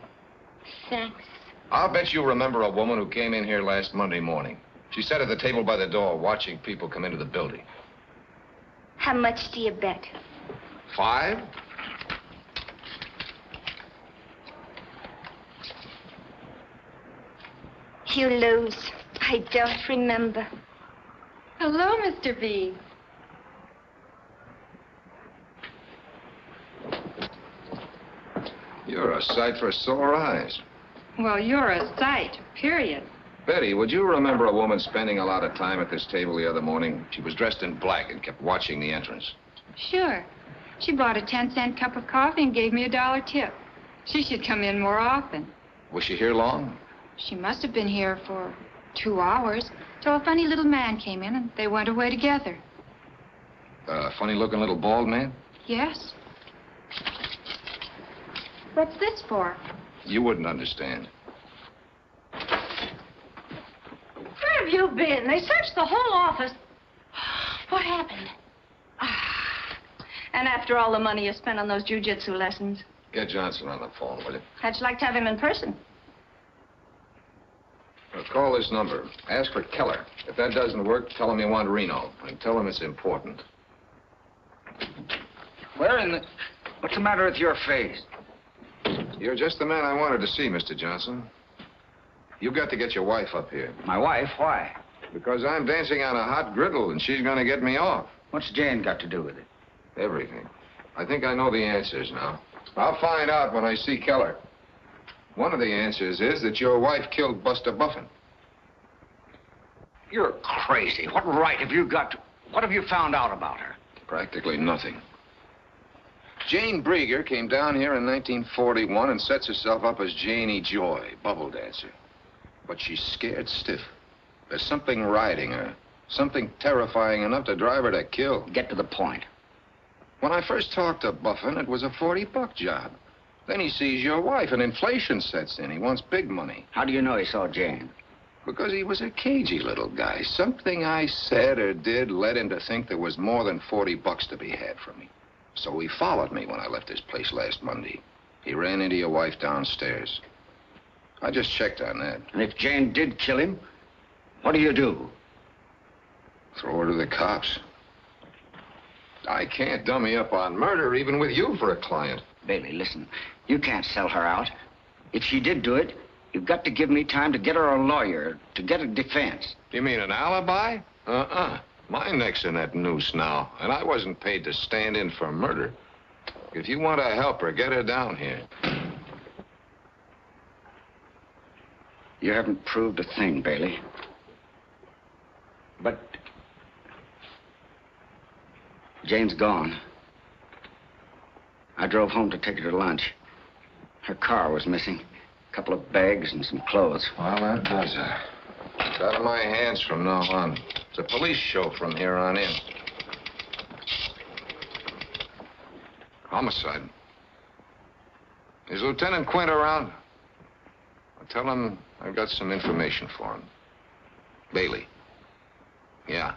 Thanks. I'll bet you remember a woman who came in here last Monday morning. She sat at the table by the door watching people come into the building. How much do you bet? Five? You lose. I don't remember. Hello, Mr. B. You're a sight for sore eyes. Well, you're a sight, period. Betty, would you remember a woman spending a lot of time at this table the other morning? She was dressed in black and kept watching the entrance. Sure. She bought a 10 cent cup of coffee and gave me a dollar tip. She should come in more often. Was she here long? She must have been here for two hours till a funny little man came in and they went away together. A funny looking little bald man? Yes. What's this for? You wouldn't understand. Where have you been? They searched the whole office. What happened? And after all the money you spent on those jujitsu lessons, Get Johnson on the phone, will you? how'd you like to have him in person? Call this number. Ask for Keller. If that doesn't work, tell him you want Reno. And tell him it's important. Where in the... What's the matter with your face? You're just the man I wanted to see, Mr. Johnson. You've got to get your wife up here. My wife? Why? Because I'm dancing on a hot griddle and she's going to get me off. What's Jane got to do with it? Everything. I think I know the answers now. I'll find out when I see Keller. One of the answers is that your wife killed Buster Buffin. You're crazy. What right have you got to... What have you found out about her? Practically nothing. Jane Brieger came down here in 1941 and sets herself up as Janie Joy, bubble dancer. But she's scared stiff. There's something riding her. Something terrifying enough to drive her to kill. Get to the point. When I first talked to Buffin, it was a 40-buck job. Then he sees your wife, and inflation sets in. He wants big money. How do you know he saw Jane? Because he was a cagey little guy. Something I said or did led him to think there was more than 40 bucks to be had from me. So he followed me when I left this place last Monday. He ran into your wife downstairs. I just checked on that. And if Jane did kill him, what do you do? Throw her to the cops. I can't dummy up on murder, even with you for a client. Bailey, listen. You can't sell her out. If she did do it, you've got to give me time to get her a lawyer, to get a defense. You mean an alibi? Uh-uh. My neck's in that noose now, and I wasn't paid to stand in for murder. If you want to help her, get her down here. You haven't proved a thing, Bailey. But Jane's gone. I drove home to take her to lunch. Her car was missing. A couple of bags and some clothes. Well, that does it. It's out of my hands from now on. It's a police show from here on in. Homicide. Is Lieutenant Quint around? I'll tell him I've got some information for him. Bailey. Yeah.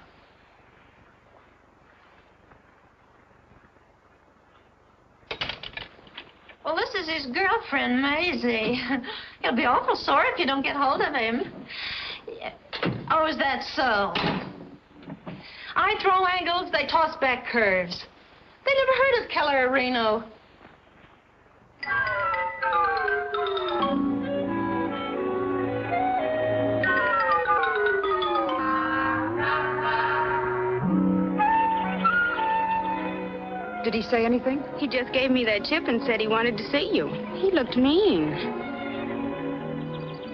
Well, this is his girlfriend, Maisie. He'll be awful sore if you don't get hold of him. Oh, is that so? I throw angles, they toss back curves. They never heard of Keller Reno. Did he say anything? He just gave me that chip and said he wanted to see you. He looked mean.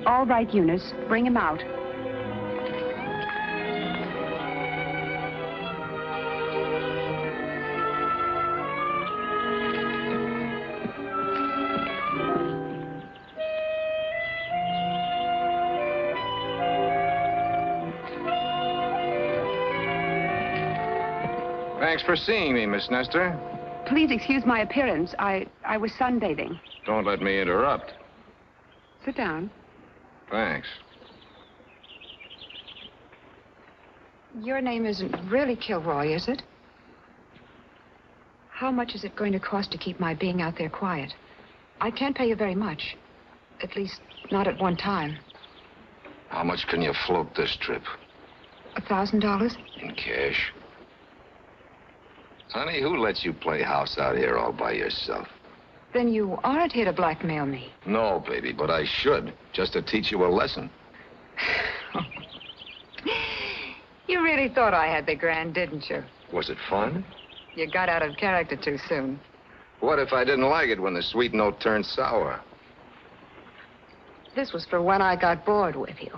All right, Eunice. Bring him out. For seeing me, Miss Nestor. Please excuse my appearance. I, I was sunbathing. Don't let me interrupt. Sit down. Thanks. Your name isn't really Kilroy, is it? How much is it going to cost to keep my being out there quiet? I can't pay you very much. At least, not at one time. How much can you float this trip? A thousand dollars? In cash. Honey, who lets you play house out here all by yourself? Then you aren't here to blackmail me. No, baby, but I should, just to teach you a lesson. You really thought I had the grand, didn't you? Was it fun? You got out of character too soon. What if I didn't like it when the sweet note turned sour? This was for when I got bored with you.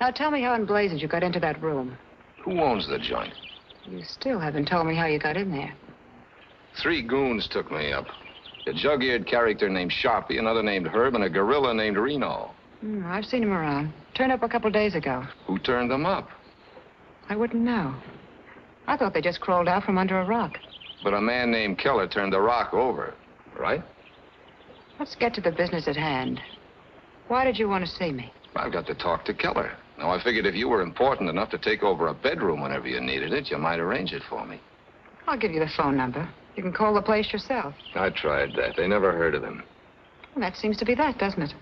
Now tell me how in blazes you got into that room. Who owns the joint? You still haven't told me how you got in there. Three goons took me up. A jug-eared character named Sharpie, another named Herb, and a gorilla named Reno. Hmm, I've seen him around. Turned up a couple days ago. Who turned them up? I wouldn't know. I thought they just crawled out from under a rock. But a man named Keller turned the rock over, right? Let's get to the business at hand. Why did you want to see me? I've got to talk to Keller. Now, I figured if you were important enough to take over a bedroom whenever you needed it, you might arrange it for me. I'll give you the phone number. You can call the place yourself. I tried that. They never heard of him. Well, that seems to be that, doesn't it?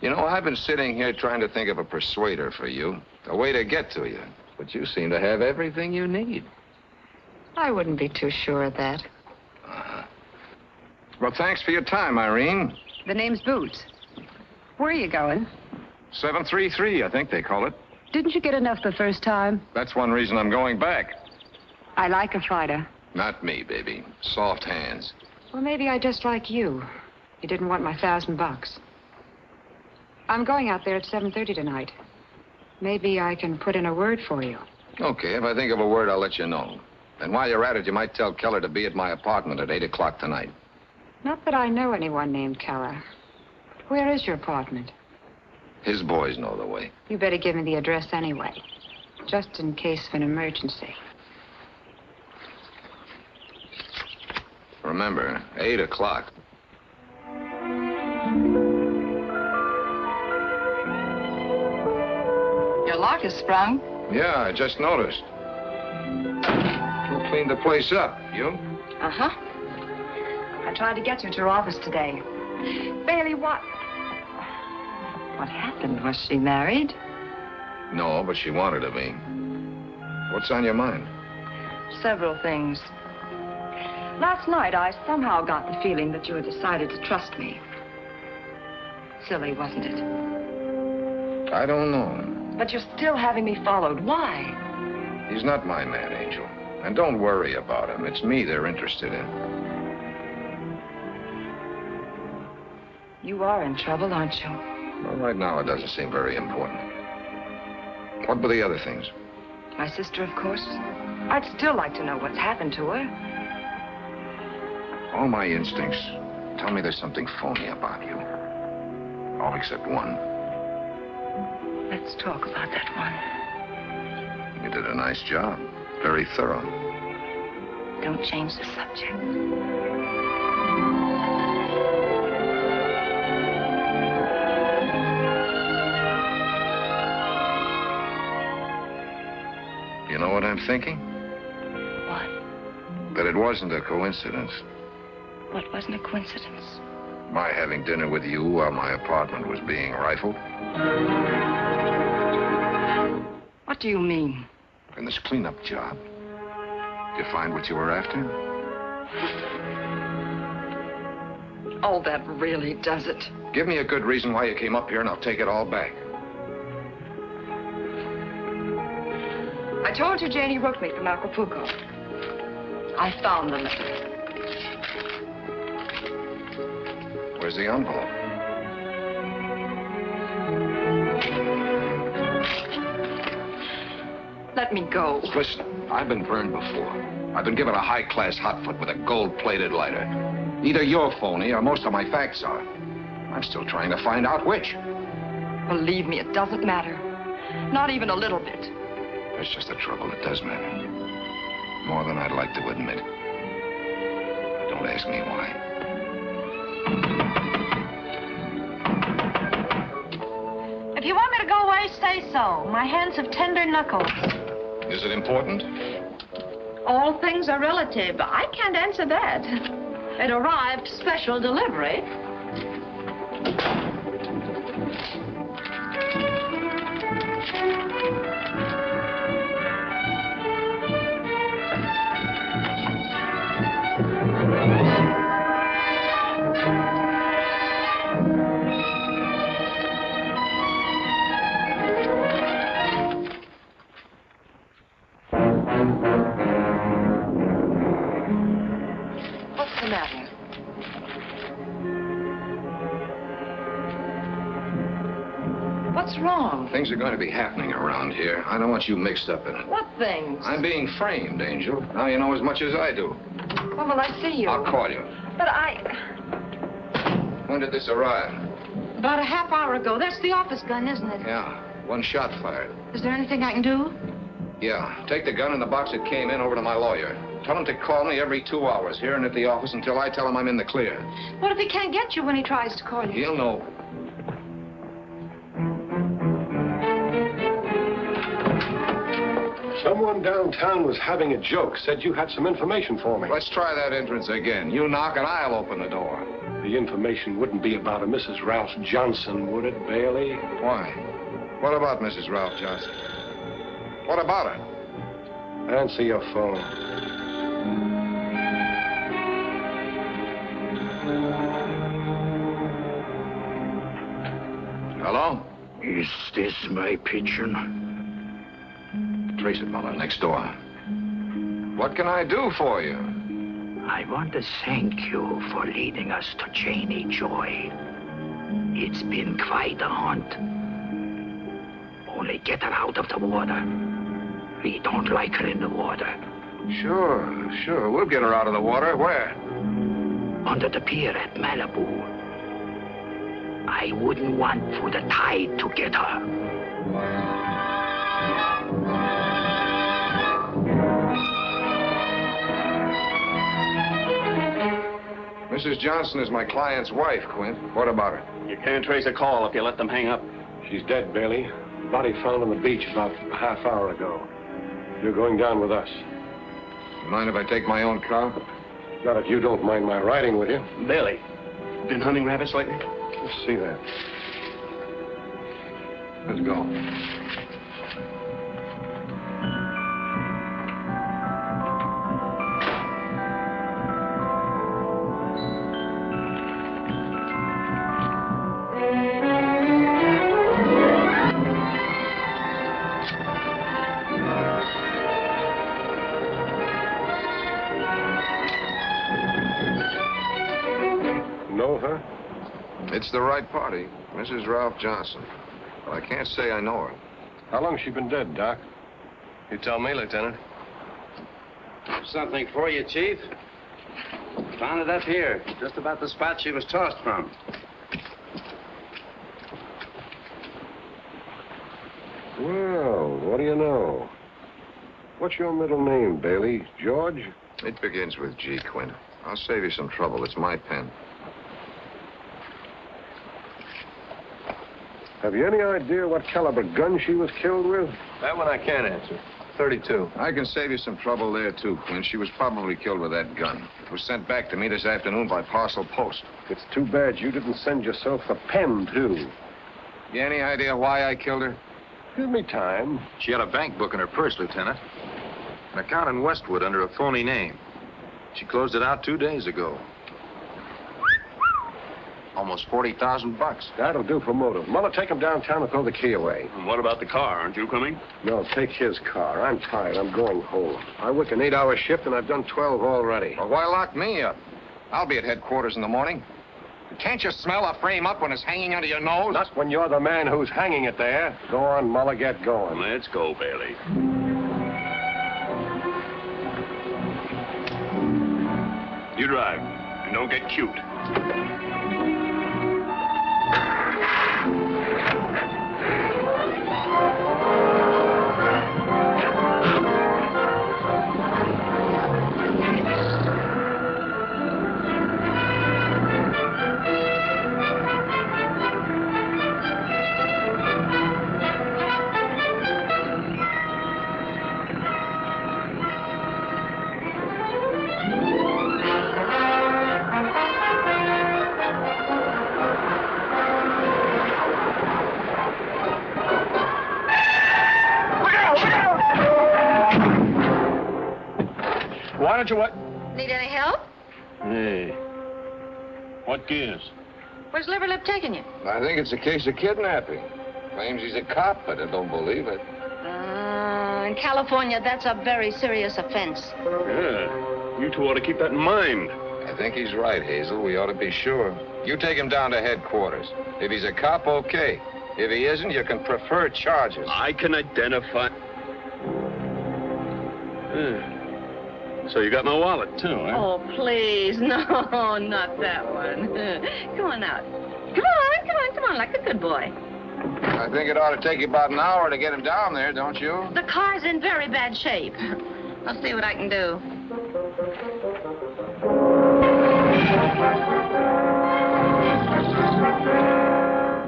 You know, I've been sitting here trying to think of a persuader for you, a way to get to you. But you seem to have everything you need. I wouldn't be too sure of that. Uh-huh. Well, thanks for your time, Irene. The name's Boots. Where are you going? 733, I think they call it. Didn't you get enough the first time? That's one reason I'm going back. I like a fighter. Not me, baby. Soft hands. Well, maybe I just like you. You didn't want my thousand bucks. I'm going out there at 7.30 tonight. Maybe I can put in a word for you. Okay, if I think of a word, I'll let you know. And while you're at it, you might tell Keller to be at my apartment at 8 o'clock tonight. Not that I know anyone named Keller. Where is your apartment? His boys know the way. You better give me the address anyway, just in case of an emergency. Remember, 8 o'clock. Your lock is sprung. Yeah, I just noticed. Who cleaned the place up? You? Uh-huh. I tried to get you to your office today. Bailey, what? What happened? Was she married? No, but she wanted to be. What's on your mind? Several things. Last night, I somehow got the feeling that you had decided to trust me. Silly, wasn't it? I don't know. But you're still having me followed. Why? He's not my man, Angel. And don't worry about him. It's me they're interested in. You are in trouble, aren't you? Well, right now, it doesn't seem very important. What were the other things? My sister, of course. I'd still like to know what's happened to her. All my instincts tell me there's something phony about you. All except one. Let's talk about that one. You did a nice job. Very thorough. Don't change the subject. Thinking? What? That it wasn't a coincidence. What wasn't a coincidence? My having dinner with you while my apartment was being rifled. What do you mean? In this cleanup job. Did you find what you were after? Oh, that really does it. Give me a good reason why you came up here and I'll take it all back. I told you Janie wrote me from Acapulco. I found the letter. Where's the envelope? Let me go. Listen, I've been burned before. I've been given a high-class hotfoot with a gold-plated lighter. Either you're phony or most of my facts are. I'm still trying to find out which. Believe me, it doesn't matter. Not even a little bit. That's just the trouble. It does matter. More than I'd like to admit. Don't ask me why. If you want me to go away, say so. My hands have tender knuckles. Is it important? All things are relative. I can't answer that. It arrived special delivery. I don't want you mixed up in it. What things? I'm being framed, Angel. Now you know as much as I do. When will I see you? I'll call you. But I... When did this arrive? About a half hour ago. That's the office gun, isn't it? Yeah, one shot fired. Is there anything I can do? Yeah, take the gun and the box it came in over to my lawyer. Tell him to call me every two hours here and at the office until I tell him I'm in the clear. What if he can't get you when he tries to call you? He'll know. Someone downtown was having a joke, said you had some information for me. Let's try that entrance again. You knock and I'll open the door. The information wouldn't be about a Mrs. Ralph Johnson, would it, Bailey? Why? What about Mrs. Ralph Johnson? What about her? Answer your phone. Hello? Is this my pigeon? Trace it, Muller, next door. What can I do for you? I want to thank you for leading us to Janie Joy. It's been quite a hunt. Only get her out of the water. We don't like her in the water. Sure, sure. We'll get her out of the water. Where? Under the pier at Malibu. I wouldn't want for the tide to get her. Mrs. Johnson is my client's wife, Quint. What about her? You can't trace a call if you let them hang up. She's dead, Bailey. Body found on the beach about a half hour ago. You're going down with us. Mind if I take my own car? Not if you don't mind my riding with you. Bailey, been hunting rabbits lately? Let's see that. Let's go. It's the right party, Mrs. Ralph Johnson. But I can't say I know her. How long she been dead, Doc? You tell me, Lieutenant. Something for you, Chief. Found it up here, just about the spot she was tossed from. Well, what do you know? What's your middle name, Bailey? George? It begins with G, Quint. I'll save you some trouble. It's my pen. Have you any idea what caliber gun she was killed with? That one I can't answer. 32. I can save you some trouble there, too, Quint. She was probably killed with that gun. It was sent back to me this afternoon by parcel post. It's too bad you didn't send yourself the pen, too. You any idea why I killed her? Give me time. She had a bank book in her purse, Lieutenant. An account in Westwood under a phony name. She closed it out two days ago. Almost 40,000 bucks. That'll do for motive. Muller, take him downtown and throw the key away. And what about the car? Aren't you coming? No, take his car. I'm tired. I'm going home. I work an eight-hour shift, and I've done 12 already. Well, why lock me up? I'll be at headquarters in the morning. Can't you smell a frame up when it's hanging under your nose? Not when you're the man who's hanging it there. Go on, Muller, get going. Let's go, Bailey. You drive, and don't get cute. Why don't you what? Need any help? Hey. What gives? Where's Liverlip taking you? I think it's a case of kidnapping. Claims he's a cop, but I don't believe it. Uh, in California, that's a very serious offense. Yeah. You two ought to keep that in mind. I think he's right, Hazel. We ought to be sure. You take him down to headquarters. If he's a cop, okay. If he isn't, you can prefer charges. I can identify. Yeah. So you got my wallet, too, huh? Oh, please. No, not that one. come on out. Come on, come on, come on, like a good boy. I think it ought to take you about an hour to get him down there, don't you? The car's in very bad shape. I'll see what I can do.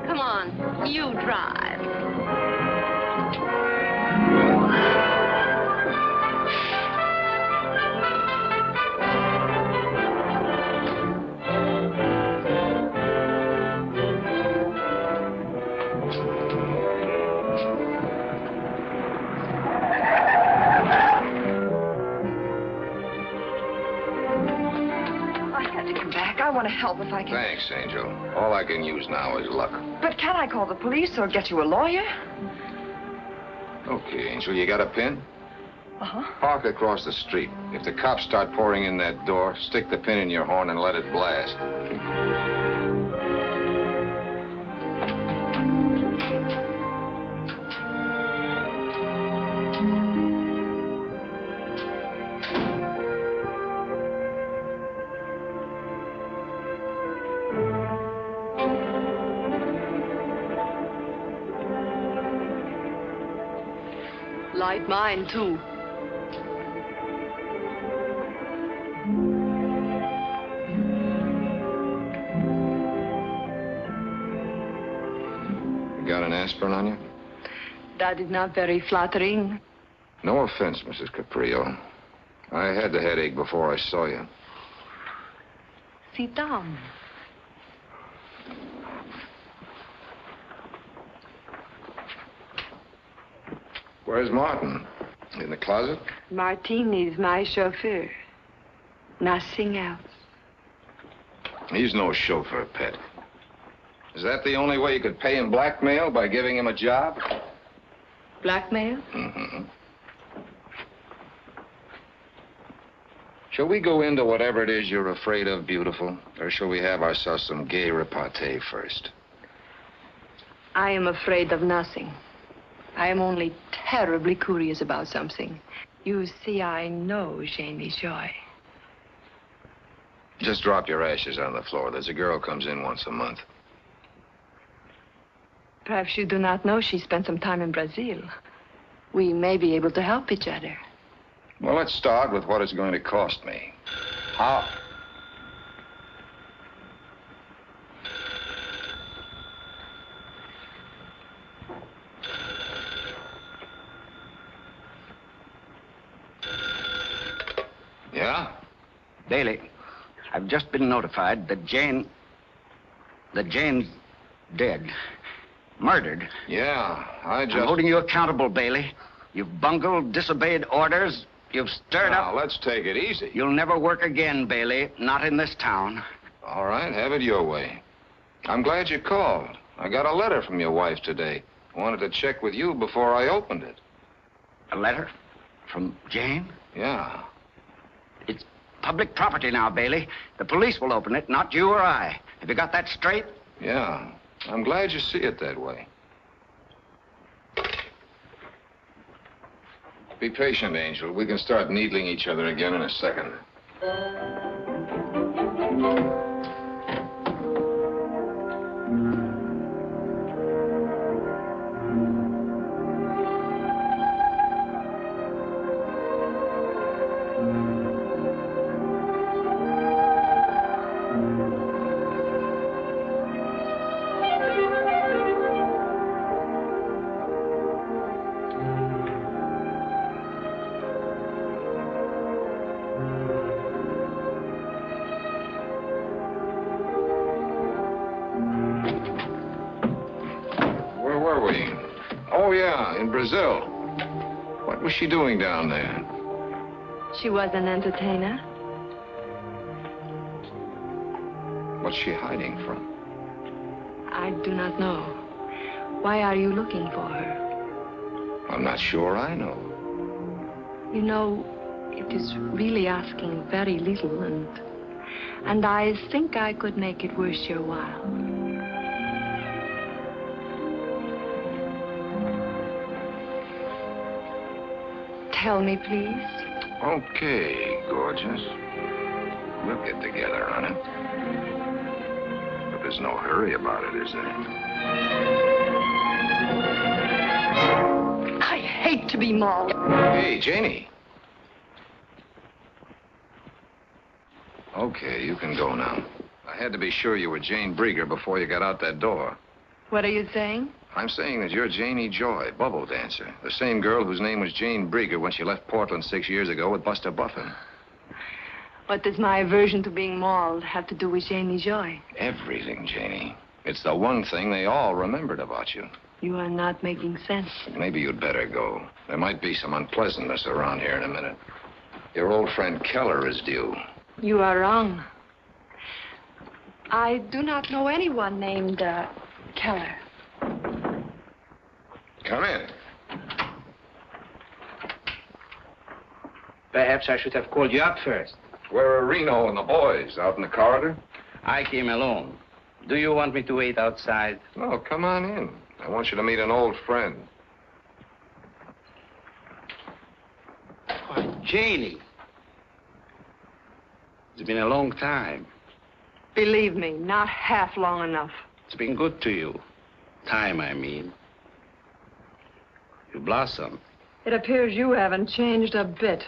Come on, you drive. Help if I can. Thanks, Angel. All I can use now is luck. But can I call the police or get you a lawyer? Okay, Angel, you got a pin? Uh-huh. Park across the street. If the cops start pouring in that door, stick the pin in your horn and let it blast. Mine, too. You got an aspirin on you? That is not very flattering. No offense, Mrs. Caprio. I had the headache before I saw you. Sit down. Where's Martin? In the closet? Martin is my chauffeur. Nothing else. He's no chauffeur, Pet. Is that the only way you could pay him blackmail by giving him a job? Blackmail? Mm-hmm. Shall we go into whatever it is you're afraid of, beautiful? Or shall we have ourselves some gay repartee first? I am afraid of nothing. I am only terribly curious about something. You see, I know Janie Joy. Just drop your ashes on the floor. There's a girl comes in once a month. Perhaps you do not know she spent some time in Brazil. We may be able to help each other. Well, let's start with what it's going to cost me. How? Yeah? Bailey, I've just been notified that Jane. that Jane's dead. Murdered. Yeah, I just. I'm holding you accountable, Bailey. You've bungled, disobeyed orders. You've stirred now, up. Now, let's take it easy. You'll never work again, Bailey. Not in this town. All right, have it your way. I'm glad you called. I got a letter from your wife today. Wanted to check with you before I opened it. A letter? From Jane? Yeah. Public property now, Bailey. The police will open it, not you or I. Have you got that straight? Yeah. I'm glad you see it that way. Be patient, Angel. We can start needling each other again in a second. Was an entertainer. What's she hiding from? I do not know. Why are you looking for her? I'm not sure I know. You know, it is really asking very little, and and I think I could make it worth your while. Tell me, please. Okay, gorgeous. We'll get together on it. But there's no hurry about it, is there? I hate to be mauled. Hey, Janie. Okay, you can go now. I had to be sure you were Jane Brieger before you got out that door. What are you saying? I'm saying that you're Janie Joy, bubble dancer. The same girl whose name was Jane Brieger when she left Portland six years ago with Buster Buffin. What does my aversion to being mauled have to do with Janie Joy? Everything, Janie. It's the one thing they all remembered about you. You are not making sense. Maybe you'd better go. There might be some unpleasantness around here in a minute. Your old friend Keller is due. You are wrong. I do not know anyone named uh, Keller. Come in. Perhaps I should have called you up first. Where are Reno and the boys? Out in the corridor? I came alone. Do you want me to wait outside? No, come on in. I want you to meet an old friend. Why, Janie. It's been a long time. Believe me, not half long enough. It's been good to you. Time, I mean. You blossom. It appears you haven't changed a bit.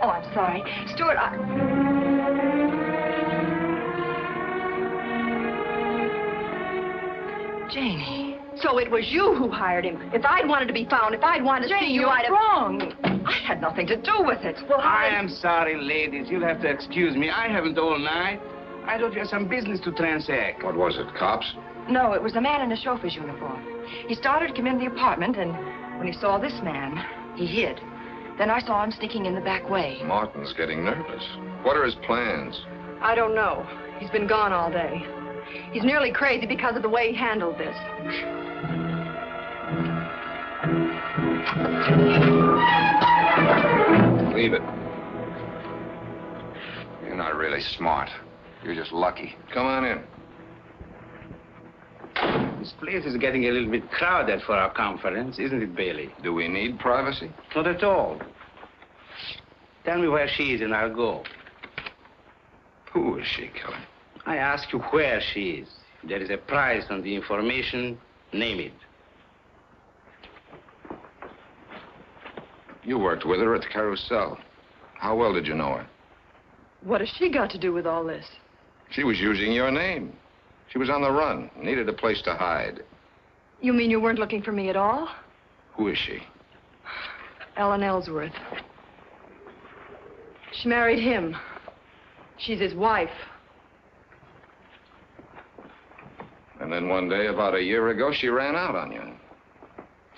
Oh, I'm sorry. Stuart, I... Janie. So it was you who hired him. If I'd wanted to be found, if I'd wanted to see you, I'd have... wrong. I had nothing to do with it. Well, I am sorry, ladies. You'll have to excuse me. I haven't all night. I thought you had some business to transact. What was it, cops? No, it was a man in a chauffeur's uniform. He started to come in the apartment, and when he saw this man, he hid. Then I saw him sneaking in the back way. Martin's getting nervous. What are his plans? I don't know. He's been gone all day. He's nearly crazy because of the way he handled this. Leave it. You're not really smart. You're just lucky. Come on in. This place is getting a little bit crowded for our conference, isn't it, Bailey? Do we need privacy? Not at all. Tell me where she is and I'll go. Who is she, Keller? I ask you where she is. If there is a price on the information, name it. You worked with her at the carousel. How well did you know her? What has she got to do with all this? She was using your name. She was on the run, needed a place to hide. You mean you weren't looking for me at all? Who is she? Ellen Ellsworth. She married him. She's his wife. And then one day, about a year ago, she ran out on you.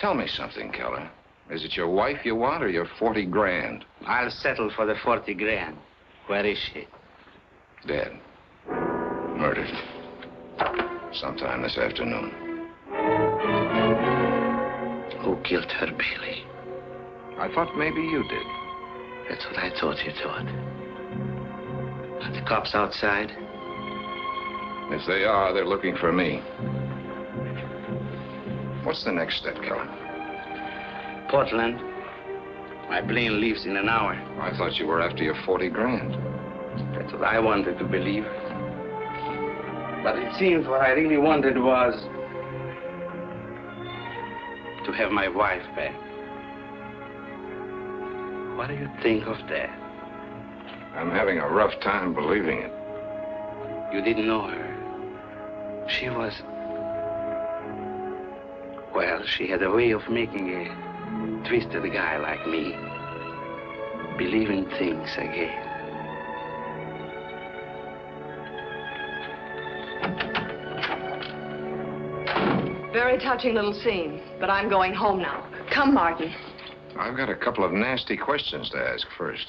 Tell me something, Keller. Is it your wife you want or your 40 grand? I'll settle for the 40 grand. Where is she? Dead. Murdered. Sometime this afternoon. Who killed her, Bailey? I thought maybe you did. That's what I thought you thought. Are the cops outside? If they are, they're looking for me. What's the next step, Keller? Portland. My plane leaves in an hour. I thought you were after your 40 grand. That's what I wanted to believe. But it seems what I really wanted was to have my wife back. What do you think of that? I'm having a rough time believing it. You didn't know her. She was. Well, she had a way of making a twisted guy like me believe in things again. Very touching little scene, but I'm going home now. Come, Martin. I've got a couple of nasty questions to ask first.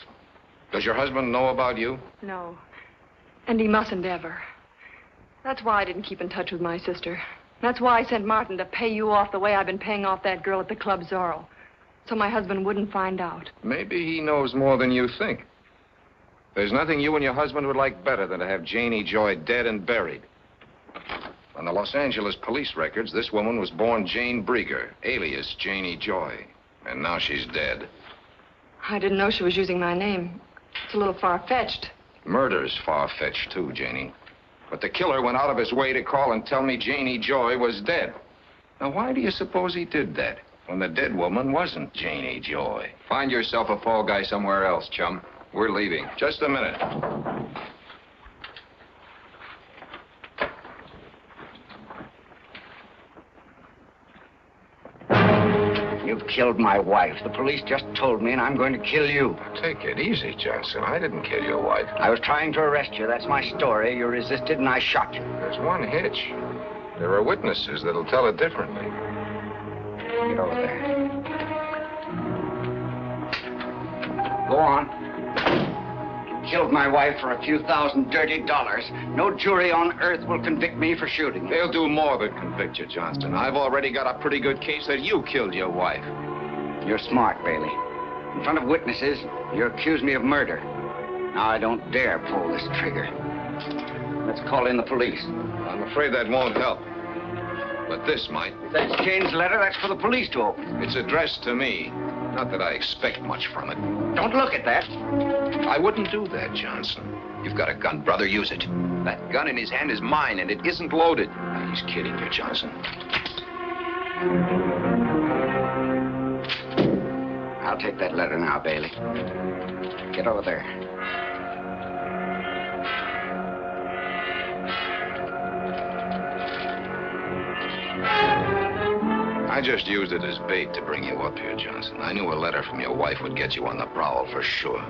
Does your husband know about you? No. And he mustn't ever. That's why I didn't keep in touch with my sister. That's why I sent Martin to pay you off the way I've been paying off that girl at the Club Zorro. So my husband wouldn't find out. Maybe he knows more than you think. There's nothing you and your husband would like better than to have Janie Joy dead and buried. On the Los Angeles police records, this woman was born Jane Brieger, alias Janie Joy. And now she's dead. I didn't know she was using my name. It's a little far-fetched. Murder's far-fetched, too, Janie. But the killer went out of his way to call and tell me Janie Joy was dead. Now, why do you suppose he did that when the dead woman wasn't Janie Joy? Find yourself a fall guy somewhere else, chum. We're leaving. Just a minute. You've killed my wife. The police just told me, and I'm going to kill you. Take it easy, Johnston. I didn't kill your wife. I was trying to arrest you. That's my story. You resisted, and I shot you. There's one hitch. There are witnesses that'll tell it differently. Get over there. Go on. Killed my wife for a few thousand dirty dollars. No jury on earth will convict me for shooting. They'll do more than convict you, Johnston. I've already got a pretty good case that you killed your wife. You're smart, Bailey. In front of witnesses, you accuse me of murder. Now I don't dare pull this trigger. Let's call in the police. I'm afraid that won't help. But this might. That's Jane's letter, that's for the police to open. It's addressed to me. Not that I expect much from it. Don't look at that. I wouldn't do that, Johnston. You've got a gun, brother. Use it. That gun in his hand is mine, and it isn't loaded. He's kidding you, Johnston. I'll take that letter now, Bailey. Get over there. I just used it as bait to bring you up here, Johnston. I knew a letter from your wife would get you on the prowl for sure.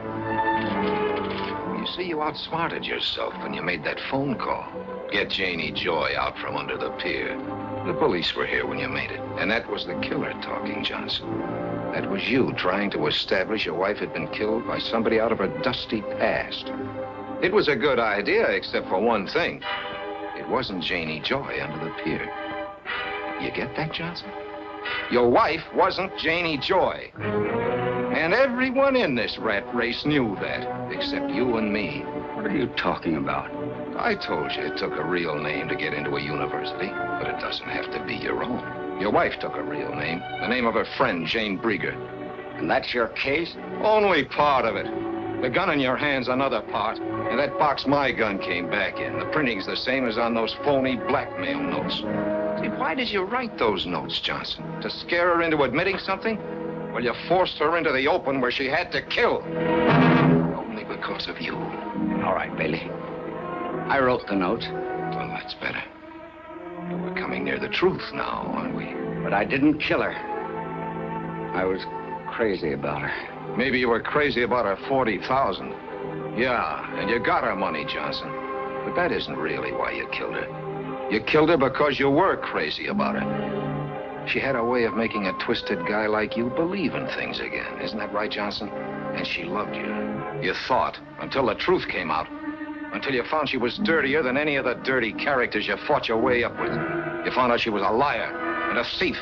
You see, you outsmarted yourself when you made that phone call. Get Janie Joy out from under the pier. The police were here when you made it. And that was the killer talking, Johnston. That was you trying to establish your wife had been killed by somebody out of her dusty past. It was a good idea, except for one thing. It wasn't Janie Joy under the pier. You get that, Johnston? Your wife wasn't Janie Joy. And everyone in this rat race knew that, except you and me. What are you talking about? I told you it took a real name to get into a university, but it doesn't have to be your own. Your wife took a real name, the name of her friend, Jane Brieger. And that's your case? Only part of it. The gun in your hand's another part. And that box my gun came back in. The printing's the same as on those phony blackmail notes. Why did you write those notes, Johnston? To scare her into admitting something? Well, you forced her into the open where she had to kill. Only because of you. All right, Bailey. I wrote the note. Well, that's better. We're coming near the truth now, aren't we? But I didn't kill her. I was crazy about her. Maybe you were crazy about her 40,000. Yeah, and you got her money, Johnston. But that isn't really why you killed her. You killed her because you were crazy about her. She had a way of making a twisted guy like you believe in things again. Isn't that right, Johnston? And she loved you. You thought, until the truth came out. Until you found she was dirtier than any of the dirty characters you fought your way up with. You found out she was a liar and a thief.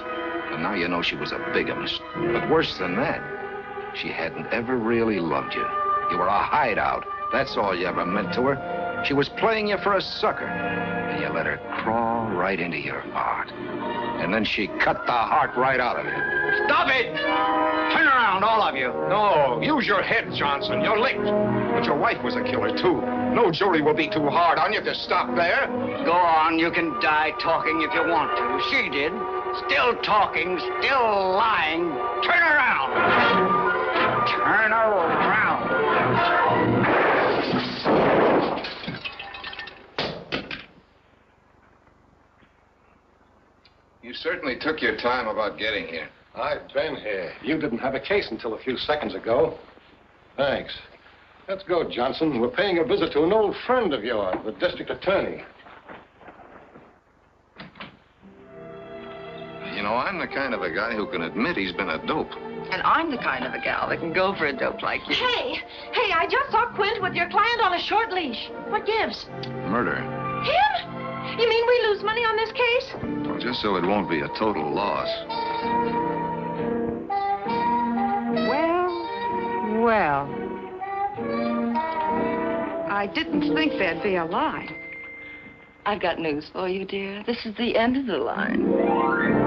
And now you know she was a bigamist. But worse than that, she hadn't ever really loved you. You were a hideout. That's all you ever meant to her. She was playing you for a sucker. And you let her crawl right into your heart. And then she cut the heart right out of you. Stop it! Turn around, all of you. No, use your head, Johnston. You're licked. But your wife was a killer, too. No jury will be too hard on you if you stop there. Go on, you can die talking if you want to. She did. Still talking, still lying. Turn around. Turn around. You certainly took your time about getting here. I've been here. You didn't have a case until a few seconds ago. Thanks. Let's go, Johnston. We're paying a visit to an old friend of yours, the district attorney. You know, I'm the kind of a guy who can admit he's been a dope. And I'm the kind of a gal that can go for a dope like you. Hey, hey, I just saw Quint with your client on a short leash. What gives? Murder. Him? You mean we lose money on this case? Well, just so it won't be a total loss. Well, well. I didn't think there'd be a line. I've got news for you, dear. This is the end of the line.